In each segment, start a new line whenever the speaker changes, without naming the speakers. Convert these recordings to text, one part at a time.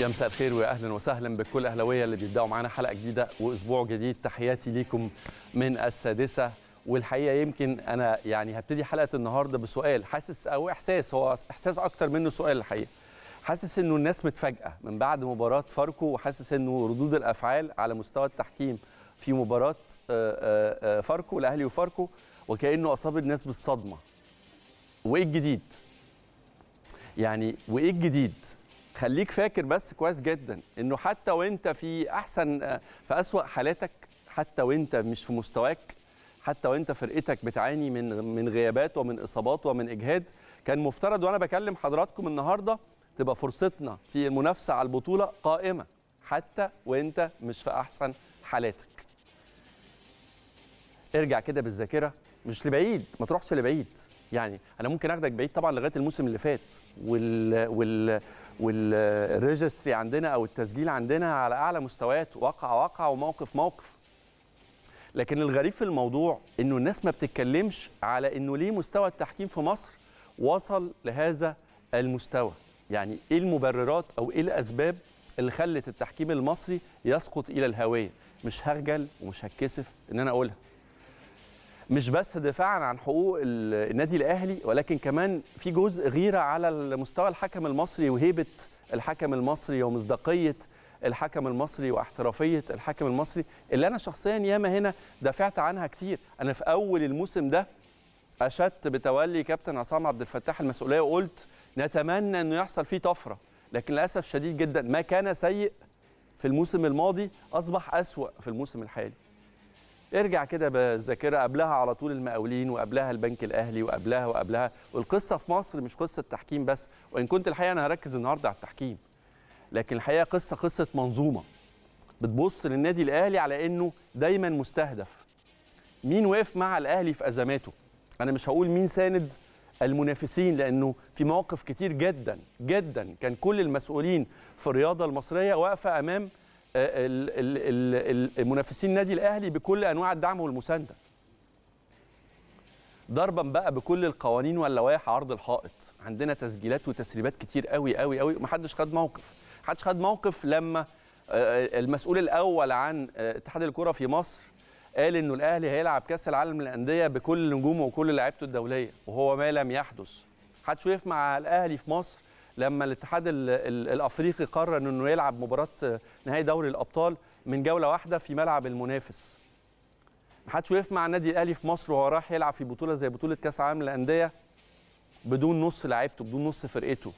يا مساء الخير ويا أهلا وسهلا بكل أهلاوية اللي بيبدأوا معانا حلقة جديدة وأسبوع جديد. تحياتي ليكم من السادسة. والحقيقة يمكن أنا يعني هبتدي حلقة النهارده بسؤال. حاسس أو إحساس هو إحساس أكتر منه سؤال الحقيقة. حاسس إنه الناس متفاجئة من بعد مباراة فاركو وحاسس إنه ردود الأفعال على مستوى التحكيم في مباراة فاركو الأهلي وفاركو وكأنه اصاب الناس بالصدمة. وإيه الجديد؟ يعني وإيه الجديد؟ خليك فاكر بس كويس جدا إنه حتى وإنت في أحسن في أسوأ حالاتك حتى وإنت مش في مستواك حتى وإنت فرقتك بتعاني من من غيابات ومن إصابات ومن إجهاد كان مفترض وأنا بكلم حضراتكم النهارده تبقى فرصتنا في المنافسة على البطولة قائمة حتى وإنت مش في أحسن حالاتك. ارجع كده بالذاكرة مش لبعيد ما تروحش لبعيد. يعني أنا ممكن آخدك بعيد طبعا لغاية الموسم اللي فات وال وال والريجستري عندنا أو التسجيل عندنا على أعلى مستويات واقع واقع وموقف موقف. لكن الغريب في الموضوع إنه الناس ما بتتكلمش على إنه ليه مستوى التحكيم في مصر وصل لهذا المستوى. يعني إيه المبررات أو إيه الأسباب اللي خلت التحكيم المصري يسقط إلى الهوية؟ مش هخجل ومش هتكسف إن أنا أقولها. مش بس دفاعا عن حقوق النادي الأهلي ولكن كمان في جزء غيرة على مستوى الحكم المصري وهيبة الحكم المصري ومصداقية الحكم المصري واحترافية الحكم المصري اللي أنا شخصيا ياما هنا دافعت عنها كتير. أنا في أول الموسم ده أشدت بتولي كابتن عصام عبد الفتاح المسؤولية وقلت نتمنى إنه يحصل فيه طفرة لكن للأسف شديد جدا ما كان سيء في الموسم الماضي أصبح أسوأ في الموسم الحالي. ارجع كده بالذاكرة قبلها على طول المقاولين وقبلها البنك الأهلي وقبلها وقبلها. والقصة في مصر مش قصة تحكيم بس وإن كنت الحقيقة أنا هركز النهارده على التحكيم. لكن الحقيقة قصة قصة منظومة. بتبص للنادي الأهلي على إنه دايما مستهدف. مين وقف مع الأهلي في أزماته؟ أنا مش هقول مين ساند المنافسين لأنه في مواقف كتير جدا جدا كان كل المسؤولين في الرياضة المصرية واقفة أمام المنافسين النادي الأهلي بكل أنواع الدعم والمساندة. ضربا بقى بكل القوانين واللوائح عرض الحائط. عندنا تسجيلات وتسريبات كتير قوي قوي قوي ومحدش خد موقف. محدش خد موقف لما المسؤول الأول عن اتحاد الكرة في مصر قال إنه الأهلي هيلعب كأس العالم للأندية بكل نجومه وكل لعيبته الدولية وهو ما لم يحدث. محدش وقف مع الأهلي في مصر لما الاتحاد الافريقي قرر انه يلعب مباراة نهائي دوري الابطال من جولة واحدة في ملعب المنافس. محدش وقف مع النادي الأهلي في مصر وهو راح يلعب في بطولة زي بطولة كأس العالم للأندية بدون نص لعيبته بدون نص فرقته.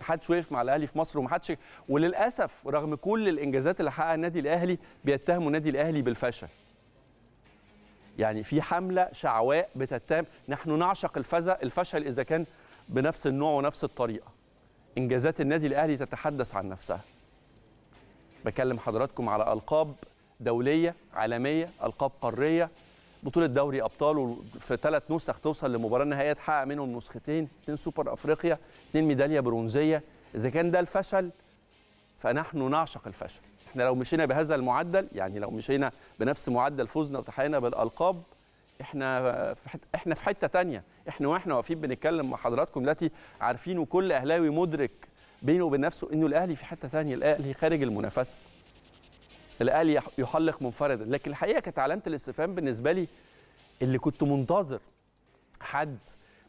محدش وقف مع الأهلي في مصر ومحدش وللأسف رغم كل الإنجازات اللي حققها النادي الأهلي بيتهموا النادي الأهلي بالفشل. يعني في حملة شعواء بتتهم نحن نعشق الفشل إذا كان بنفس النوع ونفس الطريقة. إنجازات النادي الأهلي تتحدث عن نفسها. بكلم حضراتكم على ألقاب دولية عالمية ألقاب قارية. بطولة دوري أبطال في ثلاث نسخ توصل لمباراة نهائية تحقق منهم نسختين اثنين سوبر أفريقيا اثنين ميدالية برونزية. إذا كان ده الفشل فنحن نعشق الفشل. إحنا لو مشينا بهذا المعدل يعني لو مشينا بنفس معدل فوزنا وتحقيقنا بالألقاب إحنا في. إحنا في حتة ثانية إحنا وإحنا واقفين بنتكلم مع حضراتكم دلوقتي عارفين وكل أهلاوي مدرك بينه وبين نفسه إنه الأهلي في حتة ثانية الأهلي خارج المنافسة. الأهلي يحلق منفردا. لكن الحقيقة كانت علامه الاستفهام بالنسبة لي اللي كنت منتظر حد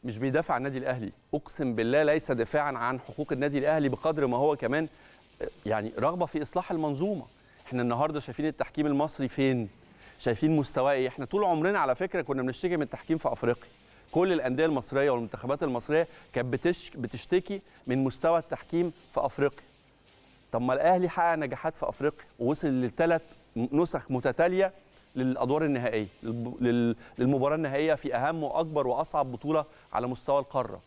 مش بيدافع عن النادي الأهلي. أقسم بالله ليس دفاعا عن حقوق النادي الأهلي بقدر ما هو كمان يعني رغبة في إصلاح المنظومة. إحنا النهارده شايفين التحكيم المصري فين؟ شايفين مستواه إيه؟ إحنا طول عمرنا على فكرة كنا بنشتكي من التحكيم في أفريقيا. كل الأندية المصرية والمنتخبات المصرية كانت بتش... بتشتكي من مستوى التحكيم في أفريقيا. طب ما الأهلي حقق نجاحات في أفريقيا ووصل لثلاث نسخ متتالية للأدوار النهائية لل... للمباراة النهائية في أهم وأكبر وأصعب بطولة على مستوى القارة.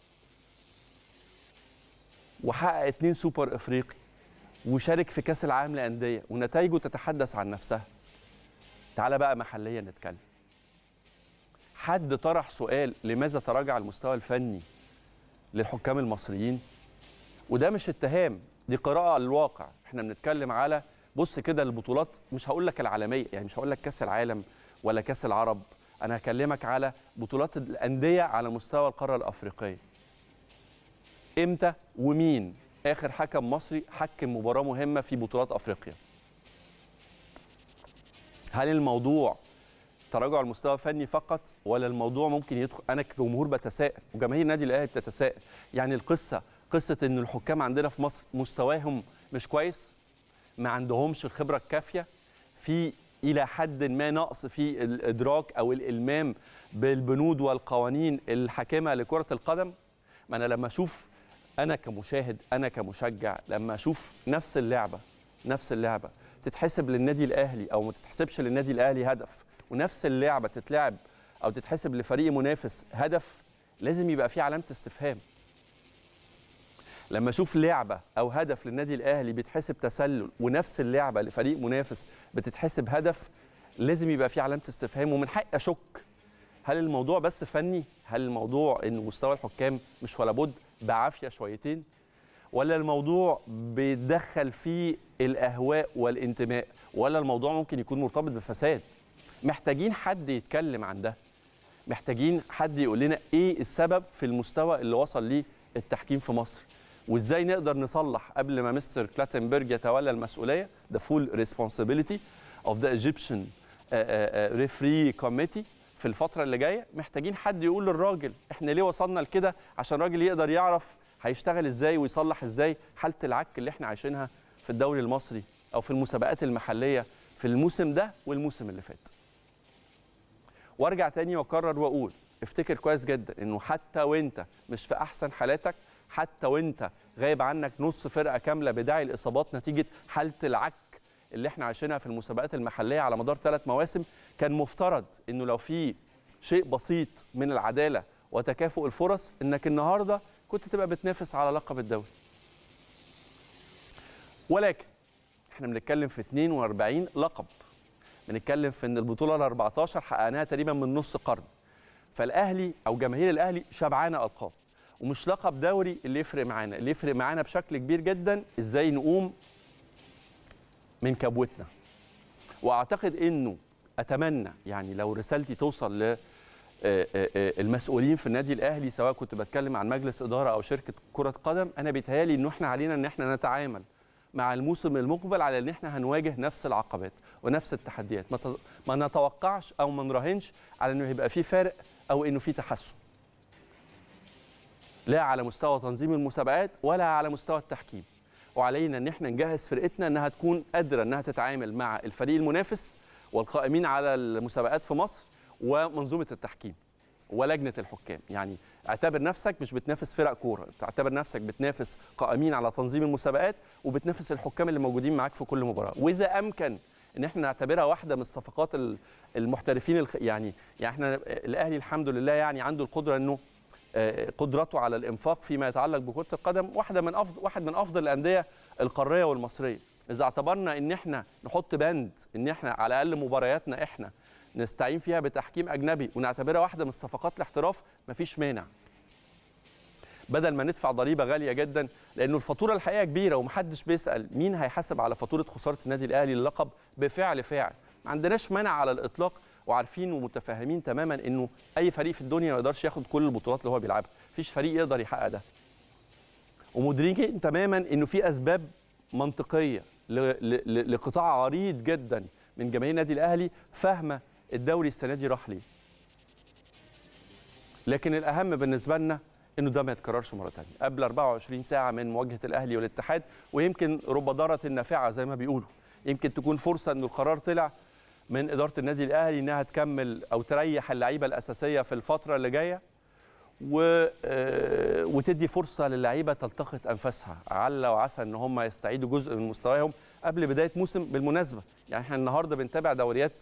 وحقق اثنين سوبر إفريقي وشارك في كأس العالم للأندية ونتائجه تتحدث عن نفسها. تعالى بقى محليا نتكلم. حد طرح سؤال لماذا تراجع المستوى الفني للحكام المصريين؟ وده مش اتهام دي قراءة للواقع. إحنا بنتكلم على بص كده البطولات مش هقول لك العالمية يعني مش هقول لك كأس العالم ولا كأس العرب. أنا هكلمك على بطولات الأندية على مستوى القارة الأفريقية. إمتى ومين آخر حكم مصري حكم مباراة مهمة في بطولات أفريقيا؟ هل الموضوع تراجع المستوى الفني فقط ولا الموضوع ممكن يدخل؟ أنا كجمهور بتساءل وجماهير النادي الأهلي بتتساءل. يعني القصة قصة إن الحكام عندنا في مصر مستواهم مش كويس ما عندهمش الخبرة الكافية في إلى حد ما نقص في الإدراك أو الإلمام بالبنود والقوانين الحاكمة لكرة القدم. ما أنا لما أشوف أنا كمشاهد أنا كمشجع لما أشوف نفس اللعبة نفس اللعبة تتحسب للنادي الأهلي أو ما تتحسبش للنادي الأهلي هدف ونفس اللعبة تتلعب أو تتحسب لفريق منافس هدف لازم يبقى في علامة استفهام. لما أشوف لعبة أو هدف للنادي الأهلي بيتحسب تسلل ونفس اللعبة لفريق منافس بتتحسب هدف لازم يبقى في علامة استفهام. ومن حقي أشك هل الموضوع بس فني؟ هل الموضوع إن مستوى الحكام مش ولا بد؟ بعافية شويتين. ولا الموضوع بيتدخل فيه الأهواء والانتماء ولا الموضوع ممكن يكون مرتبط بفساد محتاجين حد يتكلم عن ده. محتاجين حد يقول لنا إيه السبب في المستوى اللي وصل ليه التحكيم في مصر؟ وإزاي نقدر نصلح قبل ما مستر كلاتنبرج يتولى المسؤولية؟ Responsibility of the Egyptian uh, uh, referee committee. في الفترة اللي جاية محتاجين حد يقول للراجل إحنا ليه وصلنا لكده عشان الراجل يقدر يعرف هيشتغل إزاي ويصلح إزاي حالة العك اللي إحنا عايشينها في الدوري المصري أو في المسابقات المحلية في الموسم ده والموسم اللي فات. وأرجع تاني واكرر وأقول افتكر كويس جدا إنه حتى وأنت مش في أحسن حالاتك حتى وأنت غايب عنك نص فرقة كاملة بداعي الإصابات نتيجة حالة العك اللي إحنا عايشينها في المسابقات المحلية على مدار ثلاث مواسم كان مفترض إنه لو في شيء بسيط من العدالة وتكافؤ الفرص إنك النهارده كنت تبقى بتنافس على لقب الدوري. ولكن إحنا بنتكلم في 42 لقب. بنتكلم في إن البطولة ال 14 حققناها تقريبا من نص قرن. فالأهلي أو جماهير الأهلي شبعانه ألقاب. ومش لقب دوري اللي يفرق معانا، اللي يفرق معانا بشكل كبير جدا إزاي نقوم من كبوتنا. وأعتقد إنه أتمنى يعني لو رسالتي توصل ل المسؤولين في النادي الأهلي سواء كنت بتكلم عن مجلس إدارة أو شركة كرة قدم أنا بيتهيألي إنه إحنا علينا إن إحنا نتعامل مع الموسم المقبل على إن إحنا هنواجه نفس العقبات ونفس التحديات. ما نتوقعش أو ما نراهنش على إنه هيبقى في فارق أو إنه في تحسن. لا على مستوى تنظيم المسابقات ولا على مستوى التحكيم. وعلينا إن إحنا نجهز فرقتنا إنها تكون قادرة إنها تتعامل مع الفريق المنافس والقائمين على المسابقات في مصر ومنظومة التحكيم ولجنة الحكام يعني اعتبر نفسك مش بتنافس فرق كورة تعتبر نفسك بتنافس قائمين على تنظيم المسابقات وبتنافس الحكام اللي موجودين معاك في كل مباراة وإذا أمكن إن إحنا نعتبرها واحدة من الصفقات المحترفين. يعني يعني إحنا الأهلي الحمد لله يعني عنده القدرة إنه قدرته على الإنفاق فيما يتعلق بكرة القدم واحدة من افضل واحد من أفضل الأندية القارية والمصرية إذا اعتبرنا إن إحنا نحط بند إن إحنا على الأقل مبارياتنا إحنا نستعين فيها بتحكيم أجنبي ونعتبرها واحدة من الصفقات الاحتراف مفيش مانع. بدل ما ندفع ضريبة غالية جدا لأنه الفاتورة الحقيقة كبيرة ومحدش بيسأل مين هيحاسب على فاتورة خسارة النادي الأهلي للقب بفعل فاعل ما عندناش مانع على الإطلاق وعارفين ومتفاهمين تماما إنه أي فريق في الدنيا ما يقدرش ياخد كل البطولات اللي هو بيلعبها. مفيش فريق يقدر يحقق ده. ومدركين تماما إنه في أسباب منطقية لقطاع عريض جدا من جماهير النادي الأهلي فاهمة الدوري السنة دي راح ليه؟ لكن الأهم بالنسبة لنا إنه ده ما يتكررش مرة ثانية قبل 24 ساعة من مواجهة الأهلي والاتحاد ويمكن رب ضاره نافعه زي ما بيقولوا. يمكن تكون فرصة إنه القرار طلع من إدارة النادي الأهلي إنها تكمل أو تريح اللعيبة الأساسية في الفترة اللي جاية و... وتدي فرصة للعيبة تلتقط أنفاسها. عل وعسى إن هم يستعيدوا جزء من مستواهم قبل بداية موسم بالمناسبة. يعني إحنا النهارده بنتابع دوريات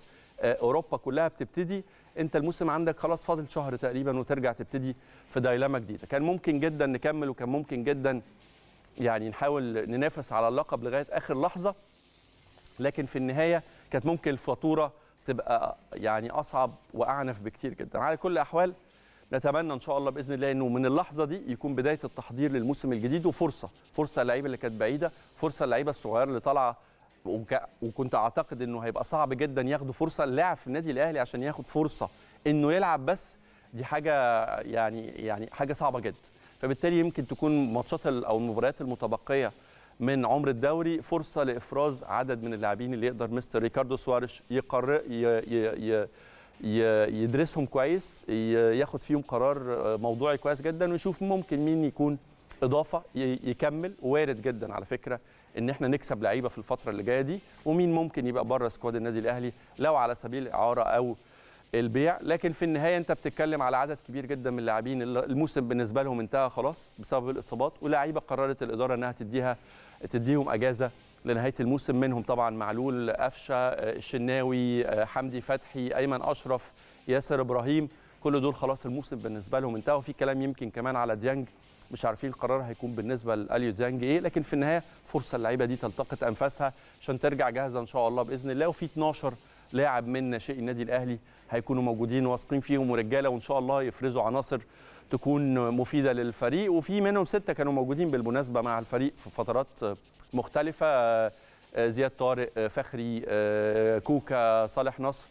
أوروبا كلها بتبتدي. أنت الموسم عندك خلاص فاضل شهر تقريبا وترجع تبتدي في دايلاما جديدة. كان ممكن جدا نكمل وكان ممكن جدا يعني نحاول ننافس على اللقب لغاية آخر لحظة. لكن في النهاية كانت ممكن الفاتورة تبقى يعني أصعب وأعنف بكتير جدا. على كل الأحوال نتمنى إن شاء الله بإذن الله إنه من اللحظة دي يكون بداية التحضير للموسم الجديد. وفرصة فرصة اللعيبة اللي كانت بعيدة فرصة اللعيبة الصغيرة اللي طالعة وكنت أعتقد إنه هيبقى صعب جدا ياخدوا فرصة اللاعب في النادي الأهلي عشان ياخد فرصة إنه يلعب بس دي حاجة يعني يعني حاجة صعبة جدا. فبالتالي يمكن تكون ماتشات أو المباريات المتبقية من عمر الدوري فرصة لإفراز عدد من اللاعبين اللي يقدر مستر ريكاردو سواريش يقرر يدرسهم كويس ياخد فيهم قرار موضوعي كويس جدا ويشوف ممكن مين يكون إضافة يكمل وارد جدا على فكرة إن إحنا نكسب لعيبة في الفترة اللي جاية دي ومين ممكن يبقى بره سكواد النادي الأهلي لو على سبيل الإعارة أو البيع. لكن في النهاية أنت بتتكلم على عدد كبير جدا من اللاعبين. الموسم بالنسبة لهم انتهى خلاص بسبب الإصابات ولاعيبة قررت الإدارة إنها تديها تديهم أجازة لنهاية الموسم. منهم طبعا معلول قفشة الشناوي حمدي فتحي أيمن أشرف ياسر إبراهيم. كل دول خلاص الموسم بالنسبة لهم انتهى. وفي كلام يمكن كمان على ديانج مش عارفين القرار هيكون بالنسبة لأليو ديانج إيه لكن في النهاية فرصة اللعيبة دي تلتقط أنفاسها عشان ترجع جاهزة إن شاء الله بإذن الله. وفي 12 لاعب من ناشئي النادي الأهلي هيكونوا موجودين واثقين فيهم ورجالة وإن شاء الله يفرزوا عناصر تكون مفيدة للفريق. وفي منهم ستة كانوا موجودين بالمناسبة مع الفريق في فترات مختلفة زياد طارق فخري كوكا صالح نصر.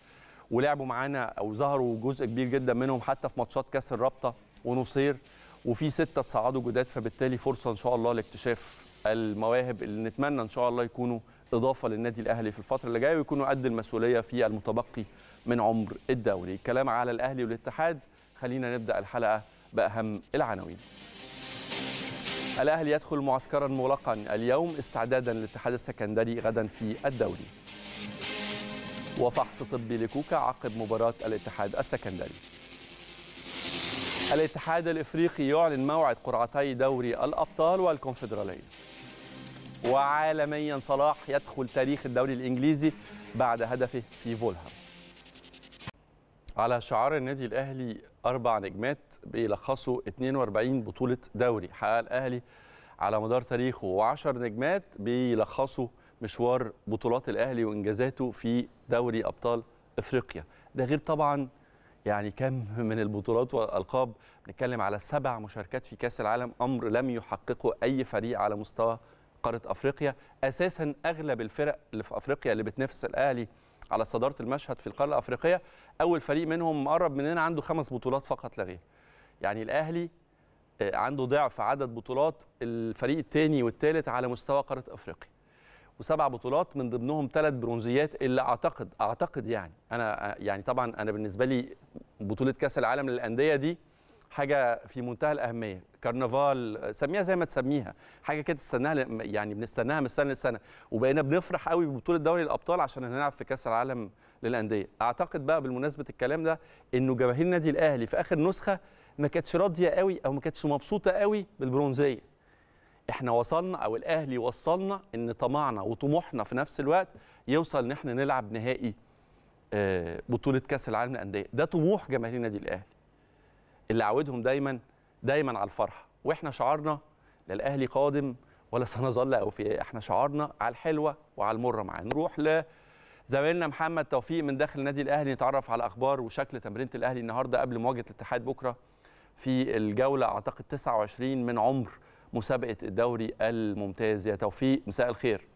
ولعبوا معانا أو ظهروا جزء كبير جدا منهم حتى في ماتشات كأس الرابطة ونصير. وفي ستة تصعدوا جداد فبالتالي فرصة إن شاء الله لاكتشاف المواهب اللي نتمنى إن شاء الله يكونوا إضافة للنادي الأهلي في الفترة اللي جاية ويكونوا قد المسؤولية في المتبقي من عمر الدوري. الكلام على الأهلي والاتحاد خلينا نبدأ الحلقة بأهم العناوين. الأهلي يدخل معسكرا مغلقا اليوم استعدادا للاتحاد السكندري غدا في الدوري. وفحص طبي لكوكا عقب مباراة الاتحاد السكندري. الاتحاد الإفريقي يعلن موعد قرعتي دوري الأبطال والكونفدرالية. وعالميا صلاح يدخل تاريخ الدوري الإنجليزي بعد هدفه في فولهام. على شعار النادي الأهلي أربع نجمات بيلخصوا 42 بطولة دوري. حقق الأهلي على مدار تاريخه و10 نجمات بيلخصوا مشوار بطولات الأهلي وإنجازاته في دوري أبطال إفريقيا. ده غير طبعا يعني كم من البطولات والألقاب بنتكلم على سبع مشاركات في كأس العالم أمر لم يحققه أي فريق على مستوى قارة أفريقيا. أساسا أغلب الفرق اللي في أفريقيا اللي بتنافس الأهلي على صدارة المشهد في القارة الأفريقية أول فريق منهم مقرب مننا عنده خمس بطولات فقط لا غير. يعني الأهلي عنده ضعف عدد بطولات الفريق الثاني والثالث على مستوى قارة أفريقيا. وسبع بطولات من ضمنهم ثلاث برونزيات اللي أعتقد أعتقد يعني أنا يعني طبعا أنا بالنسبة لي بطولة كأس العالم للأندية دي حاجة في منتهى الأهمية. كرنفال سميها زي ما تسميها حاجة كده تستناها يعني بنستناها من سنه لسنه وبقينا بنفرح قوي ببطولة دوري الأبطال عشان هنلعب في كأس العالم للأندية. أعتقد بقى بالمناسبة الكلام ده إنه جماهير النادي الأهلي في آخر نسخة ما كانتش راضية قوي أو ما كانتش مبسوطة قوي بالبرونزية. إحنا وصلنا أو الاهلي وصلنا ان طمعنا وطموحنا في نفس الوقت يوصل ان إحنا نلعب نهائي بطولة كأس العالم للأندية. ده طموح جماهير النادي الأهلي. اللي عودهم دايما دايما على الفرحة. وإحنا شعارنا لا الأهلي قادم ولا سنظل اوفياء إحنا شعارنا على الحلوة وعلى المرة معاه نروح لزميلنا محمد توفيق من داخل النادي الأهلي نتعرف على أخبار وشكل تمرينة الأهلي النهارده قبل مواجهة الاتحاد بكرة في الجولة أعتقد 29 من عمر مسابقة الدوري الممتاز. يا توفيق مساء الخير.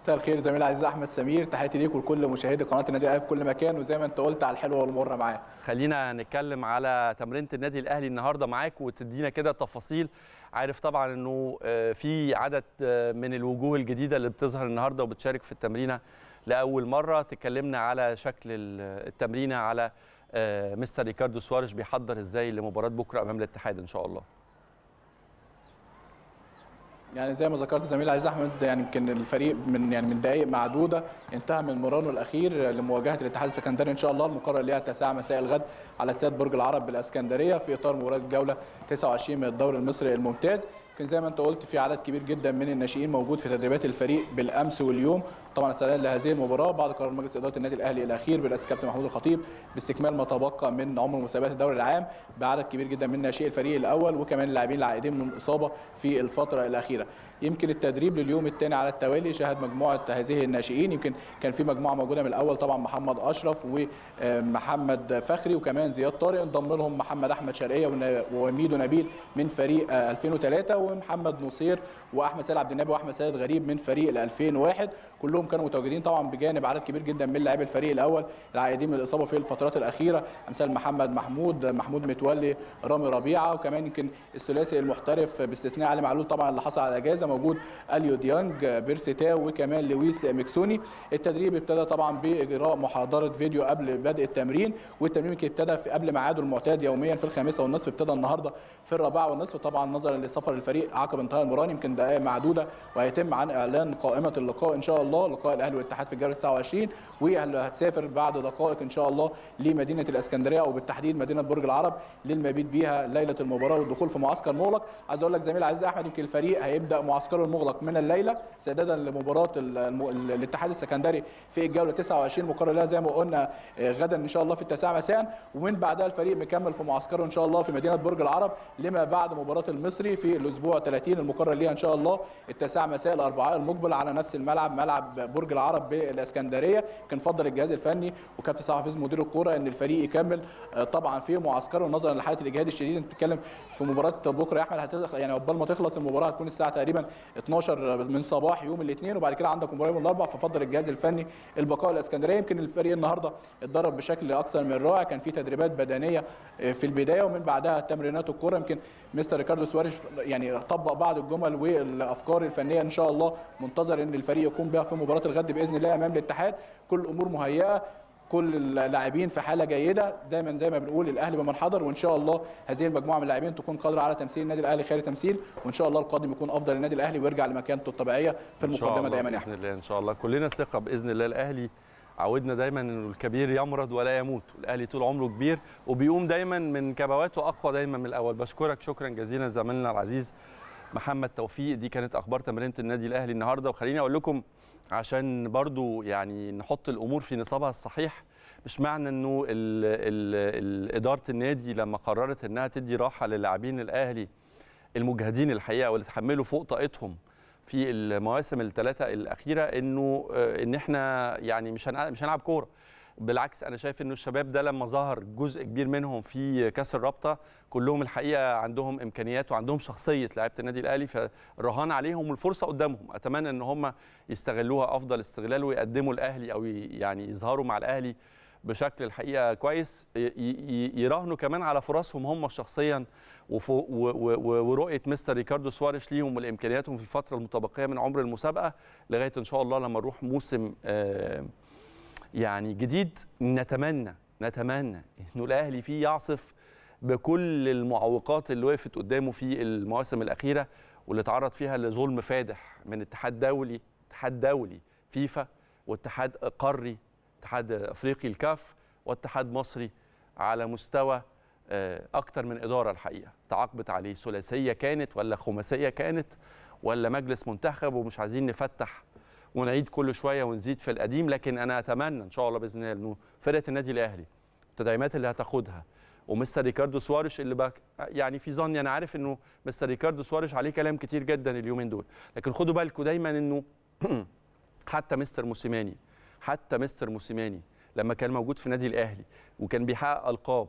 مساء الخير زميلي العزيز أحمد سمير. تحياتي ليك ولكل مشاهدي قناة النادي الأهلي في كل مكان. وزي ما أنت قلت على الحلوة والمرة معاه.
خلينا نتكلم على تمرينة النادي الأهلي النهارده معاك وتدينا كده تفاصيل. عارف طبعا إنه في عدد من الوجوه الجديدة اللي بتظهر النهارده وبتشارك في التمرينة لأول مرة. تكلمنا على شكل التمرينة على مستر ريكاردو سواريش بيحضر إزاي لمباراة بكرة أمام الاتحاد إن شاء الله؟
يعني زي ما ذكرت زميلي العزيز أحمد يعني يمكن الفريق من يعني من دقائق معدودة انتهى من مرانه الأخير لمواجهة الاتحاد السكندري إن شاء الله المقرر ليها 9 مساء الغد على استاد برج العرب بالإسكندرية في إطار مباراة الجوله 29 من الدوري المصري الممتاز. يمكن زي ما أنت قلت في عدد كبير جدا من الناشئين موجود في تدريبات الفريق بالأمس واليوم. طبعا استعداد لهذه المباراة. بعد قرار مجلس إدارة النادي الأهلي الأخير برئاسه كابتن محمود الخطيب باستكمال ما تبقى من عمر مسابقات الدوري العام بعدد كبير جدا من ناشئي الفريق الأول وكمان اللاعبين العائدين من الإصابة في الفترة الأخيرة. يمكن التدريب لليوم الثاني على التوالي شهد مجموعة هذه الناشئين. يمكن كان في مجموعة موجودة من الأول طبعا محمد أشرف ومحمد فخري وكمان زياد طارق. انضم لهم محمد أحمد شرقية وميدو نبيل من فريق 2003 ومحمد نصير وأحمد سيد عبد النبي وأحمد سيد غريب من فريق 2001 كلهم كلهم كانوا متواجدين طبعا بجانب عدد كبير جدا من لاعبي الفريق الأول العائدين من الإصابة في الفترات الأخيرة أمثال محمد محمود محمود متولي رامي ربيعة وكمان يمكن الثلاثي المحترف باستثناء علي معلول طبعا اللي حصل على اجازه موجود أليو ديانج بيرسي تاو وكمان لويس ميكيسوني. التدريب ابتدى طبعا بإجراء محاضرة فيديو قبل بدء التمرين والتمرين ابتدى في قبل ميعاده المعتاد يوميا في الخامسة والنصف ابتدى النهارده في الرابعة والنصف. طبعا نظرا لسفر الفريق عقب انتهاء المران يمكن دقائق معدوده وهيتم عن إعلان قائمة اللقاء إن شاء الله لقاء الأهلي والاتحاد في الجولة 29 واللي هتسافر بعد دقائق إن شاء الله لمدينة الإسكندرية أو بالتحديد مدينة برج العرب للمبيت بيها ليلة المباراة والدخول في معسكر مغلق. عايز أقول لك زميل عزيز أحمد يمكن الفريق هيبدأ معسكره المغلق من الليلة استعدادا لمباراة الاتحاد السكندري في الجولة 29 مقرر لها زي ما قلنا آه، غدا إن شاء الله في التاسعة مساء. ومن بعدها الفريق مكمل في معسكره إن شاء الله في مدينة برج العرب لما بعد مباراة المصري في الأسبوع 30 المقرر ليها إن شاء الله التاسعة مساء الأربعاء المقبل على نفس الملعب ملعب برج العرب بالإسكندرية. كان فضل الجهاز الفني وكابتن صلاح حفيظ مدير الكورة إن الفريق يكمل آه، طبعا في معسكره نظرا لحالة الإجهاد الشديد أنت بتتكلم في مباراة بكرة يا أحمد. هتخ... يعني عقبال ما تخلص المباراة هتكون الساعة تقريبا 12 من صباح يوم الاثنين. وبعد كده عندك مباراة يوم الأربعاء ففضل الجهاز الفني البقاء الإسكندرية. يمكن الفريق النهارده اتدرب بشكل أكثر من رائع. كان في تدريبات بدنية آه، في البداية ومن بعدها تمرينات الكورة. يمكن مستر ريكاردو سواريش يعني طبق بعض الجمل والأفكار الفنية إن شاء الله. منتظر إن الفريق يقوم بها في مباراة الغد بإذن الله أمام الاتحاد. كل الأمور مهيئة كل اللاعبين في حالة جيدة. دايما زي ما بنقول الأهلي بمن حضر وإن شاء الله هذه المجموعة من اللاعبين تكون قادرة على تمثيل النادي الأهلي خير تمثيل. وإن شاء الله القادم يكون أفضل للنادي الأهلي ويرجع لمكانته الطبيعية في
المقدمة
دايما يا
بإذن
أحمد.
الله إن شاء الله. كلنا ثقة بإذن الله. الأهلي عودنا دايما إنه الكبير يمرض ولا يموت. الأهلي طول عمره كبير وبيقوم دايما من كبواته أقوى دايما من الأول. بشكرك شكرا جزيلا زميلنا العزيز محمد توفيق. دي كانت أخبار تمرينة النادي الأهلي النهارده. وخليني أقول لكم عشان برضو يعني نحط الأمور في نصابها الصحيح مش معنى إنه إدارة النادي لما قررت إنها تدي راحة للاعبين الأهلي المجهدين الحقيقة واللي تحملوا فوق طاقتهم في المواسم الثلاثة الأخيرة إنه آه، إن إحنا يعني مش مش هنلعب كورة. بالعكس أنا شايف إنه الشباب ده لما ظهر جزء كبير منهم في كأس الرابطة كلهم الحقيقة عندهم إمكانيات وعندهم شخصية لعيبة النادي الأهلي فالرهان عليهم والفرصه قدامهم. أتمنى إن هم يستغلوها أفضل استغلال ويقدموا الأهلي أو يعني يظهروا مع الأهلي بشكل الحقيقة كويس. يراهنوا كمان على فرصهم هم شخصيا ورؤية مستر ريكاردو سواريش ليهم ولإمكانياتهم في الفترة المتبقية من عمر المسابقة لغاية إن شاء الله لما نروح موسم آه، يعني جديد نتمنى نتمنى إنه الأهلي فيه يعصف بكل المعوقات اللي وقفت قدامه في المواسم الأخيرة واللي تعرض فيها لظلم فادح من اتحاد دولي اتحاد دولي فيفا واتحاد قاري اتحاد أفريقي الكاف واتحاد مصري على مستوى آه، أكتر من إدارة الحقيقة. تعاقبت عليه ثلاثية كانت ولا خماسية كانت ولا مجلس منتخب ومش عايزين نفتح ونعيد كل شوية ونزيد في القديم لكن أنا أتمنى إن شاء الله بإذن الله إنه فرقة النادي الأهلي التدعيمات اللي هتاخدها ومستر ريكاردو سواريش اللي بقى يعني في ظني أنا عارف إنه مستر ريكاردو سواريش عليه كلام كتير جدا اليومين دول لكن خدوا بالكم دايما إنه حتى مستر موسيماني حتى مستر موسيماني لما كان موجود في النادي الأهلي وكان بيحقق ألقاب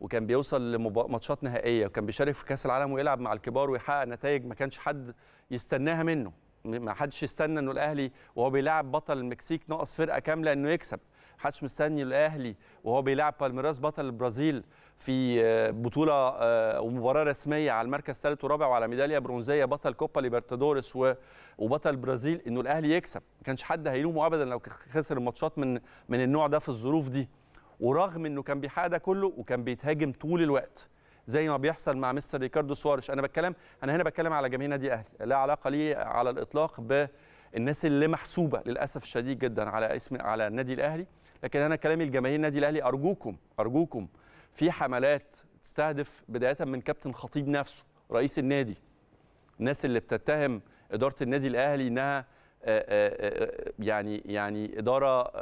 وكان بيوصل لماتشات نهائية وكان بيشارك في كأس العالم ويلعب مع الكبار ويحقق نتائج ما كانش حد يستناها منه ما حدش يستنى إنه الأهلي وهو بيلاعب بطل المكسيك ناقص فرقة كاملة إنه يكسب. ما حدش مستني الأهلي وهو بيلاعب بالميراس بطل البرازيل في آه، بطولة آه، ومباراة رسمية على المركز الثالث والرابع وعلى ميدالية برونزية بطل كوبا ليبرتادوريس و- وبطل البرازيل إنه الأهلي يكسب. ما كانش حد هيلومه ابدا لو خسر الماتشات من من النوع ده في الظروف دي. ورغم إنه كان بيحقق ده كله وكان بيتهاجم طول الوقت. زي ما بيحصل مع مستر ريكاردو سواريش أنا بتكلم أنا هنا بتكلم على جماهير نادي الاهلي لا علاقة لي على الإطلاق بالناس اللي محسوبة للأسف الشديد جدا على اسم على النادي الأهلي. لكن أنا كلامي لجماهير النادي الأهلي أرجوكم أرجوكم في حملات تستهدف بداية من كابتن خطيب نفسه رئيس النادي. الناس اللي بتتهم إدارة النادي الأهلي إنها آه، آه، آه، يعني يعني إدارة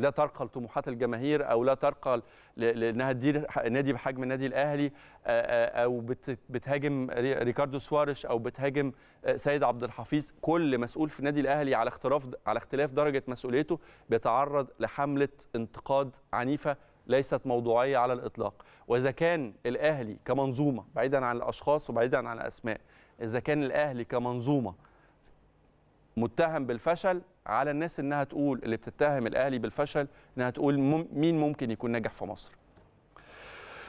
لا ترقى لطموحات الجماهير أو لا ترقى لأنها تدير نادي بحجم النادي الأهلي أو بت- بتهاجم ري- ريكاردو سواريش أو بتهاجم سيد عبد الحفيظ. كل مسؤول في النادي الأهلي على اختلاف على اختلاف درجة مسؤوليته بيتعرض لحملة انتقاد عنيفة ليست موضوعية على الإطلاق. وإذا كان الأهلي كمنظومة بعيدا عن الأشخاص وبعيدا عن الأسماء إذا كان الأهلي كمنظومة متهم بالفشل على الناس إنها تقول اللي بتتهم الأهلي بالفشل إنها تقول مين ممكن يكون ناجح في مصر.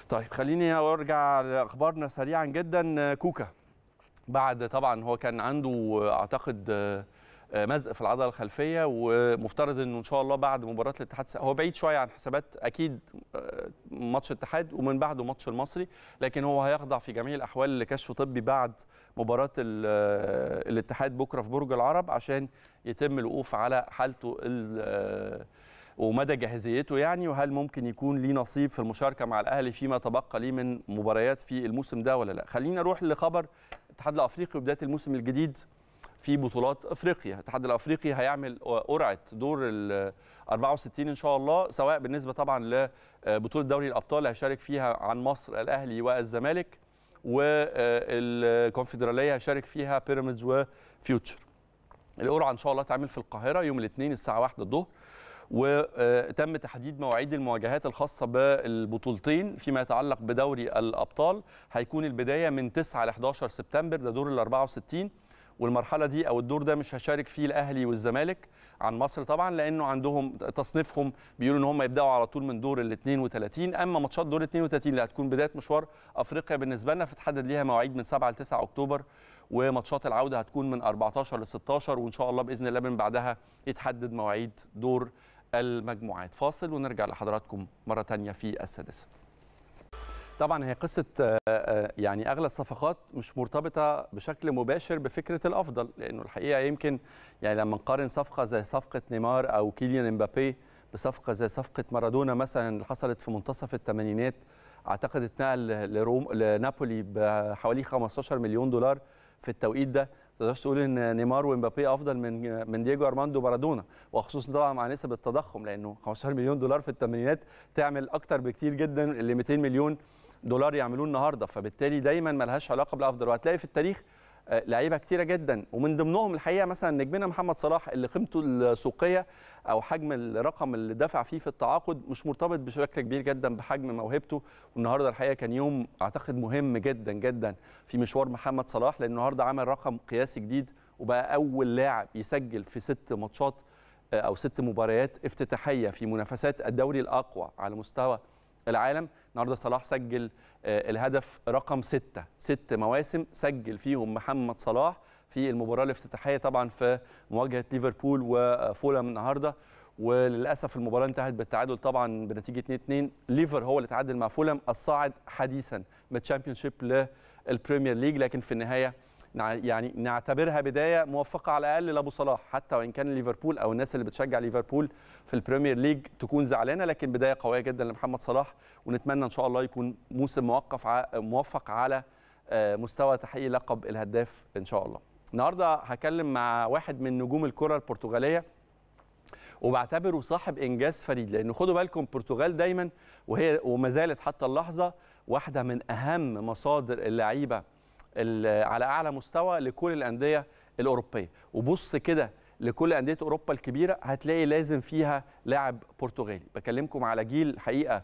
طيب خليني أرجع لأخبارنا سريعا جدا. كوكا بعد طبعا هو كان عنده أعتقد مزق في العضلة الخلفية ومفترض إنه إن شاء الله بعد مباراة الاتحاد هو بعيد شوية عن حسابات أكيد ماتش الاتحاد ومن بعده ماتش المصري لكن هو هيخضع في جميع الأحوال لكشف طبي بعد مباراة الاتحاد بكرة في برج العرب عشان يتم الوقوف على حالته ومدى جاهزيته يعني وهل ممكن يكون ليه نصيب في المشاركة مع الأهلي فيما تبقى ليه من مباريات في الموسم ده ولا لا؟ خلينا نروح لخبر الاتحاد الأفريقي وبداية الموسم الجديد في بطولات إفريقيا. الاتحاد الأفريقي هيعمل قرعة دور ال 64 إن شاء الله سواء بالنسبة طبعا لبطولة دوري الأبطال هيشارك فيها عن مصر الأهلي والزمالك. والكونفدرالية هيشارك فيها بيراميدز وفيوتشر. القرعه إن شاء الله تعمل في القاهرة يوم الاثنين الساعة 1 الظهر وتم تحديد مواعيد المواجهات الخاصة بالبطولتين فيما يتعلق بدوري الأبطال. هيكون البداية من 9 ل 11 سبتمبر ده دور ال 64 والمرحلة دي أو الدور ده مش هشارك فيه الأهلي والزمالك عن مصر طبعا لأنه عندهم تصنيفهم بيقولوا إن هم يبدأوا على طول من دور ال 32 أما ماتشات دور ال 32 اللي هتكون بداية مشوار أفريقيا بالنسبة لنا فتحدد ليها مواعيد من 7 ل 9 أكتوبر وماتشات العودة هتكون من 14 ل 16 وإن شاء الله بإذن الله من بعدها يتحدد مواعيد دور المجموعات. فاصل ونرجع لحضراتكم مرة ثانية في السادسة. طبعا هي قصة يعني أغلى الصفقات مش مرتبطة بشكل مباشر بفكرة الأفضل لأنه الحقيقة يمكن يعني لما نقارن صفقة زي صفقة نيمار أو كيليان مبابي بصفقة زي صفقة مارادونا مثلا اللي حصلت في منتصف الثمانينات أعتقد اتنقل لروم لنابولي بحوالي 15 مليون دولار في التوقيت ده. تقدرش تقول إن نيمار ومبابي أفضل من من دييجو أرماندو مارادونا وخصوصا طبعا مع نسب التضخم لأنه 15 مليون دولار في الثمانينات تعمل أكتر بكتير جدا اللي 200 مليون دولار يعملوه النهارده فبالتالي دايما ما لهاش علاقة بالأفضل. وهتلاقي في التاريخ لعيبة كتيرة جدا. ومن ضمنهم الحقيقة مثلا نجمنا محمد صلاح اللي قيمته السوقية أو حجم الرقم اللي دفع فيه في التعاقد مش مرتبط بشكل كبير جدا بحجم موهبته. والنهارده الحقيقة كان يوم أعتقد مهم جدا جدا في مشوار محمد صلاح لأن النهارده عمل رقم قياسي جديد وبقى أول لاعب يسجل في ست ماتشات أو ست مباريات افتتاحية في منافسات الدوري الأقوى على مستوى العالم. النهارده صلاح سجل الهدف رقم ستة. ست مواسم سجل فيهم محمد صلاح في المباراة الافتتاحية طبعا في مواجهة ليفربول وفولهام النهارده. وللأسف المباراة انتهت بالتعادل طبعا بنتيجة 2-2 ليفر هو اللي تعادل مع فولهام الصاعد حديثا من الشامبيونشيب للبريمير ليج لكن في النهاية يعني نعتبرها بداية موفقة على الأقل لأبو صلاح حتى وإن كان ليفربول أو الناس اللي بتشجع ليفربول في البريمير ليج تكون زعلانة لكن بداية قوية جدا لمحمد صلاح ونتمنى إن شاء الله يكون موسم موقف موفق على مستوى تحقيق لقب الهداف إن شاء الله. النهارده هكلم مع واحد من نجوم الكرة البرتغالية وبعتبره صاحب إنجاز فريد لأنه خدوا بالكم البرتغال دايما وهي وما زالت حتى اللحظة واحدة من أهم مصادر اللعيبة على أعلى مستوى لكل الأندية الأوروبية. وبص كده لكل أندية أوروبا الكبيرة هتلاقي لازم فيها لاعب برتغالي. بكلمكم على جيل حقيقة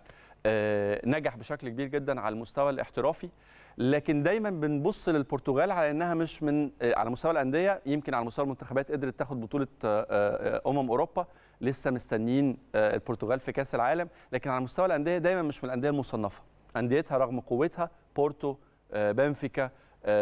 نجح بشكل كبير جدا على المستوى الاحترافي. لكن دايما بنبص للبرتغال على إنها مش من على مستوى الأندية يمكن على مستوى المنتخبات قدرت تاخد بطولة أمم أوروبا. لسه مستنيين البرتغال في كأس العالم. لكن على مستوى الأندية دايما مش من الأندية المصنفة. أنديتها رغم قوتها بورتو بنفيكا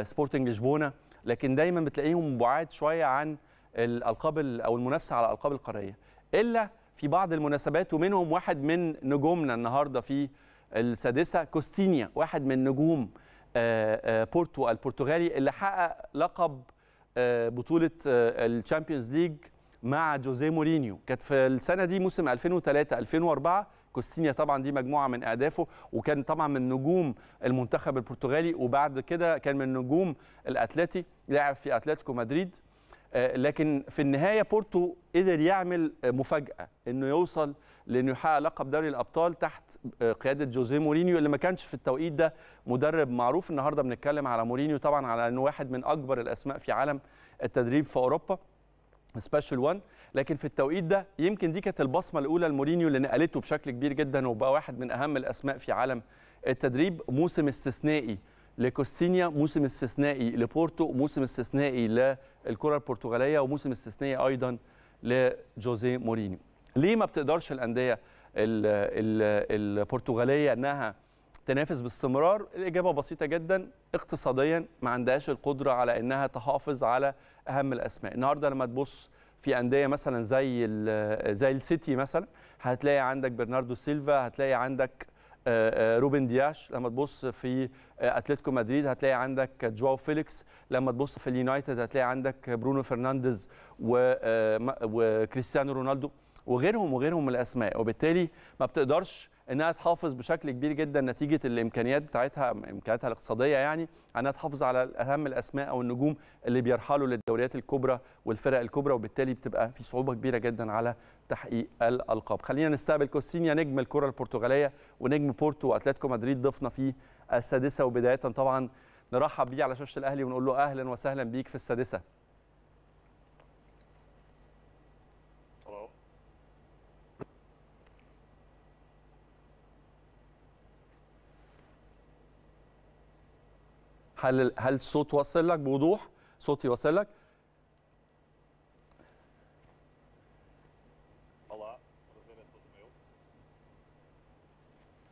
سبورتنج لشبونة لكن دايما بتلاقيهم بعاد شوية عن الألقاب أو المنافسة على الألقاب القارية. إلا في بعض المناسبات ومنهم واحد من نجومنا النهارده في السادسة كوستينيا واحد من نجوم بورتو البرتغالي اللي حقق لقب بطولة الشامبيونز ليج مع جوزيه مورينيو. كانت في السنة دي موسم 2003 2004 كوستينيا طبعا دي مجموعة من أهدافه وكان طبعا من نجوم المنتخب البرتغالي وبعد كده كان من نجوم الأتلتي لعب في أتلتيكو مدريد. لكن في النهاية بورتو قدر يعمل مفاجأة إنه يوصل لأنه يحقق لقب دوري الأبطال تحت قيادة جوزيه مورينيو اللي ما كانش في التوقيت ده مدرب معروف. النهارده بنتكلم على مورينيو طبعا على إنه واحد من أكبر الأسماء في عالم التدريب في أوروبا special one لكن في التوقيت ده يمكن دي كانت البصمة الأولى لمورينيو اللي نقلته بشكل كبير جدا وبقى واحد من أهم الأسماء في عالم التدريب. موسم استثنائي لكوستينيا موسم استثنائي لبورتو موسم استثنائي للكرة البرتغالية وموسم استثنائي أيضا لجوزيه مورينيو. ليه ما بتقدرش الأندية البرتغالية إنها تنافس باستمرار؟ الإجابة بسيطة جدا. اقتصاديا ما عندهاش القدرة على إنها تحافظ على أهم الأسماء. النهارده لما تبص في أندية مثلا زي زي السيتي مثلا هتلاقي عندك برناردو سيلفا هتلاقي عندك روبن دياش لما تبص في أتلتيكو مدريد هتلاقي عندك جواو فيليكس لما تبص في اليونايتد هتلاقي عندك برونو فرنانديز وكريستيانو رونالدو وغيرهم وغيرهم من الأسماء. وبالتالي ما بتقدرش إنها تحافظ بشكل كبير جدا نتيجة الإمكانيات بتاعتها إمكانياتها الاقتصادية يعني إنها تحافظ على أهم الأسماء أو النجوم اللي بيرحلوا للدوريات الكبرى والفرق الكبرى وبالتالي بتبقى في صعوبة كبيرة جدا على تحقيق الألقاب. خلينا نستقبل كوستينيا نجم الكرة البرتغالية ونجم بورتو وأتلتيكو مدريد ضيفنا في السادسة. وبداية طبعا نرحب بيه على شاشة الأهلي ونقول له أهلا وسهلا بيك في السادسة. هل هل الصوت واصل لك بوضوح؟ صوتي واصل لك؟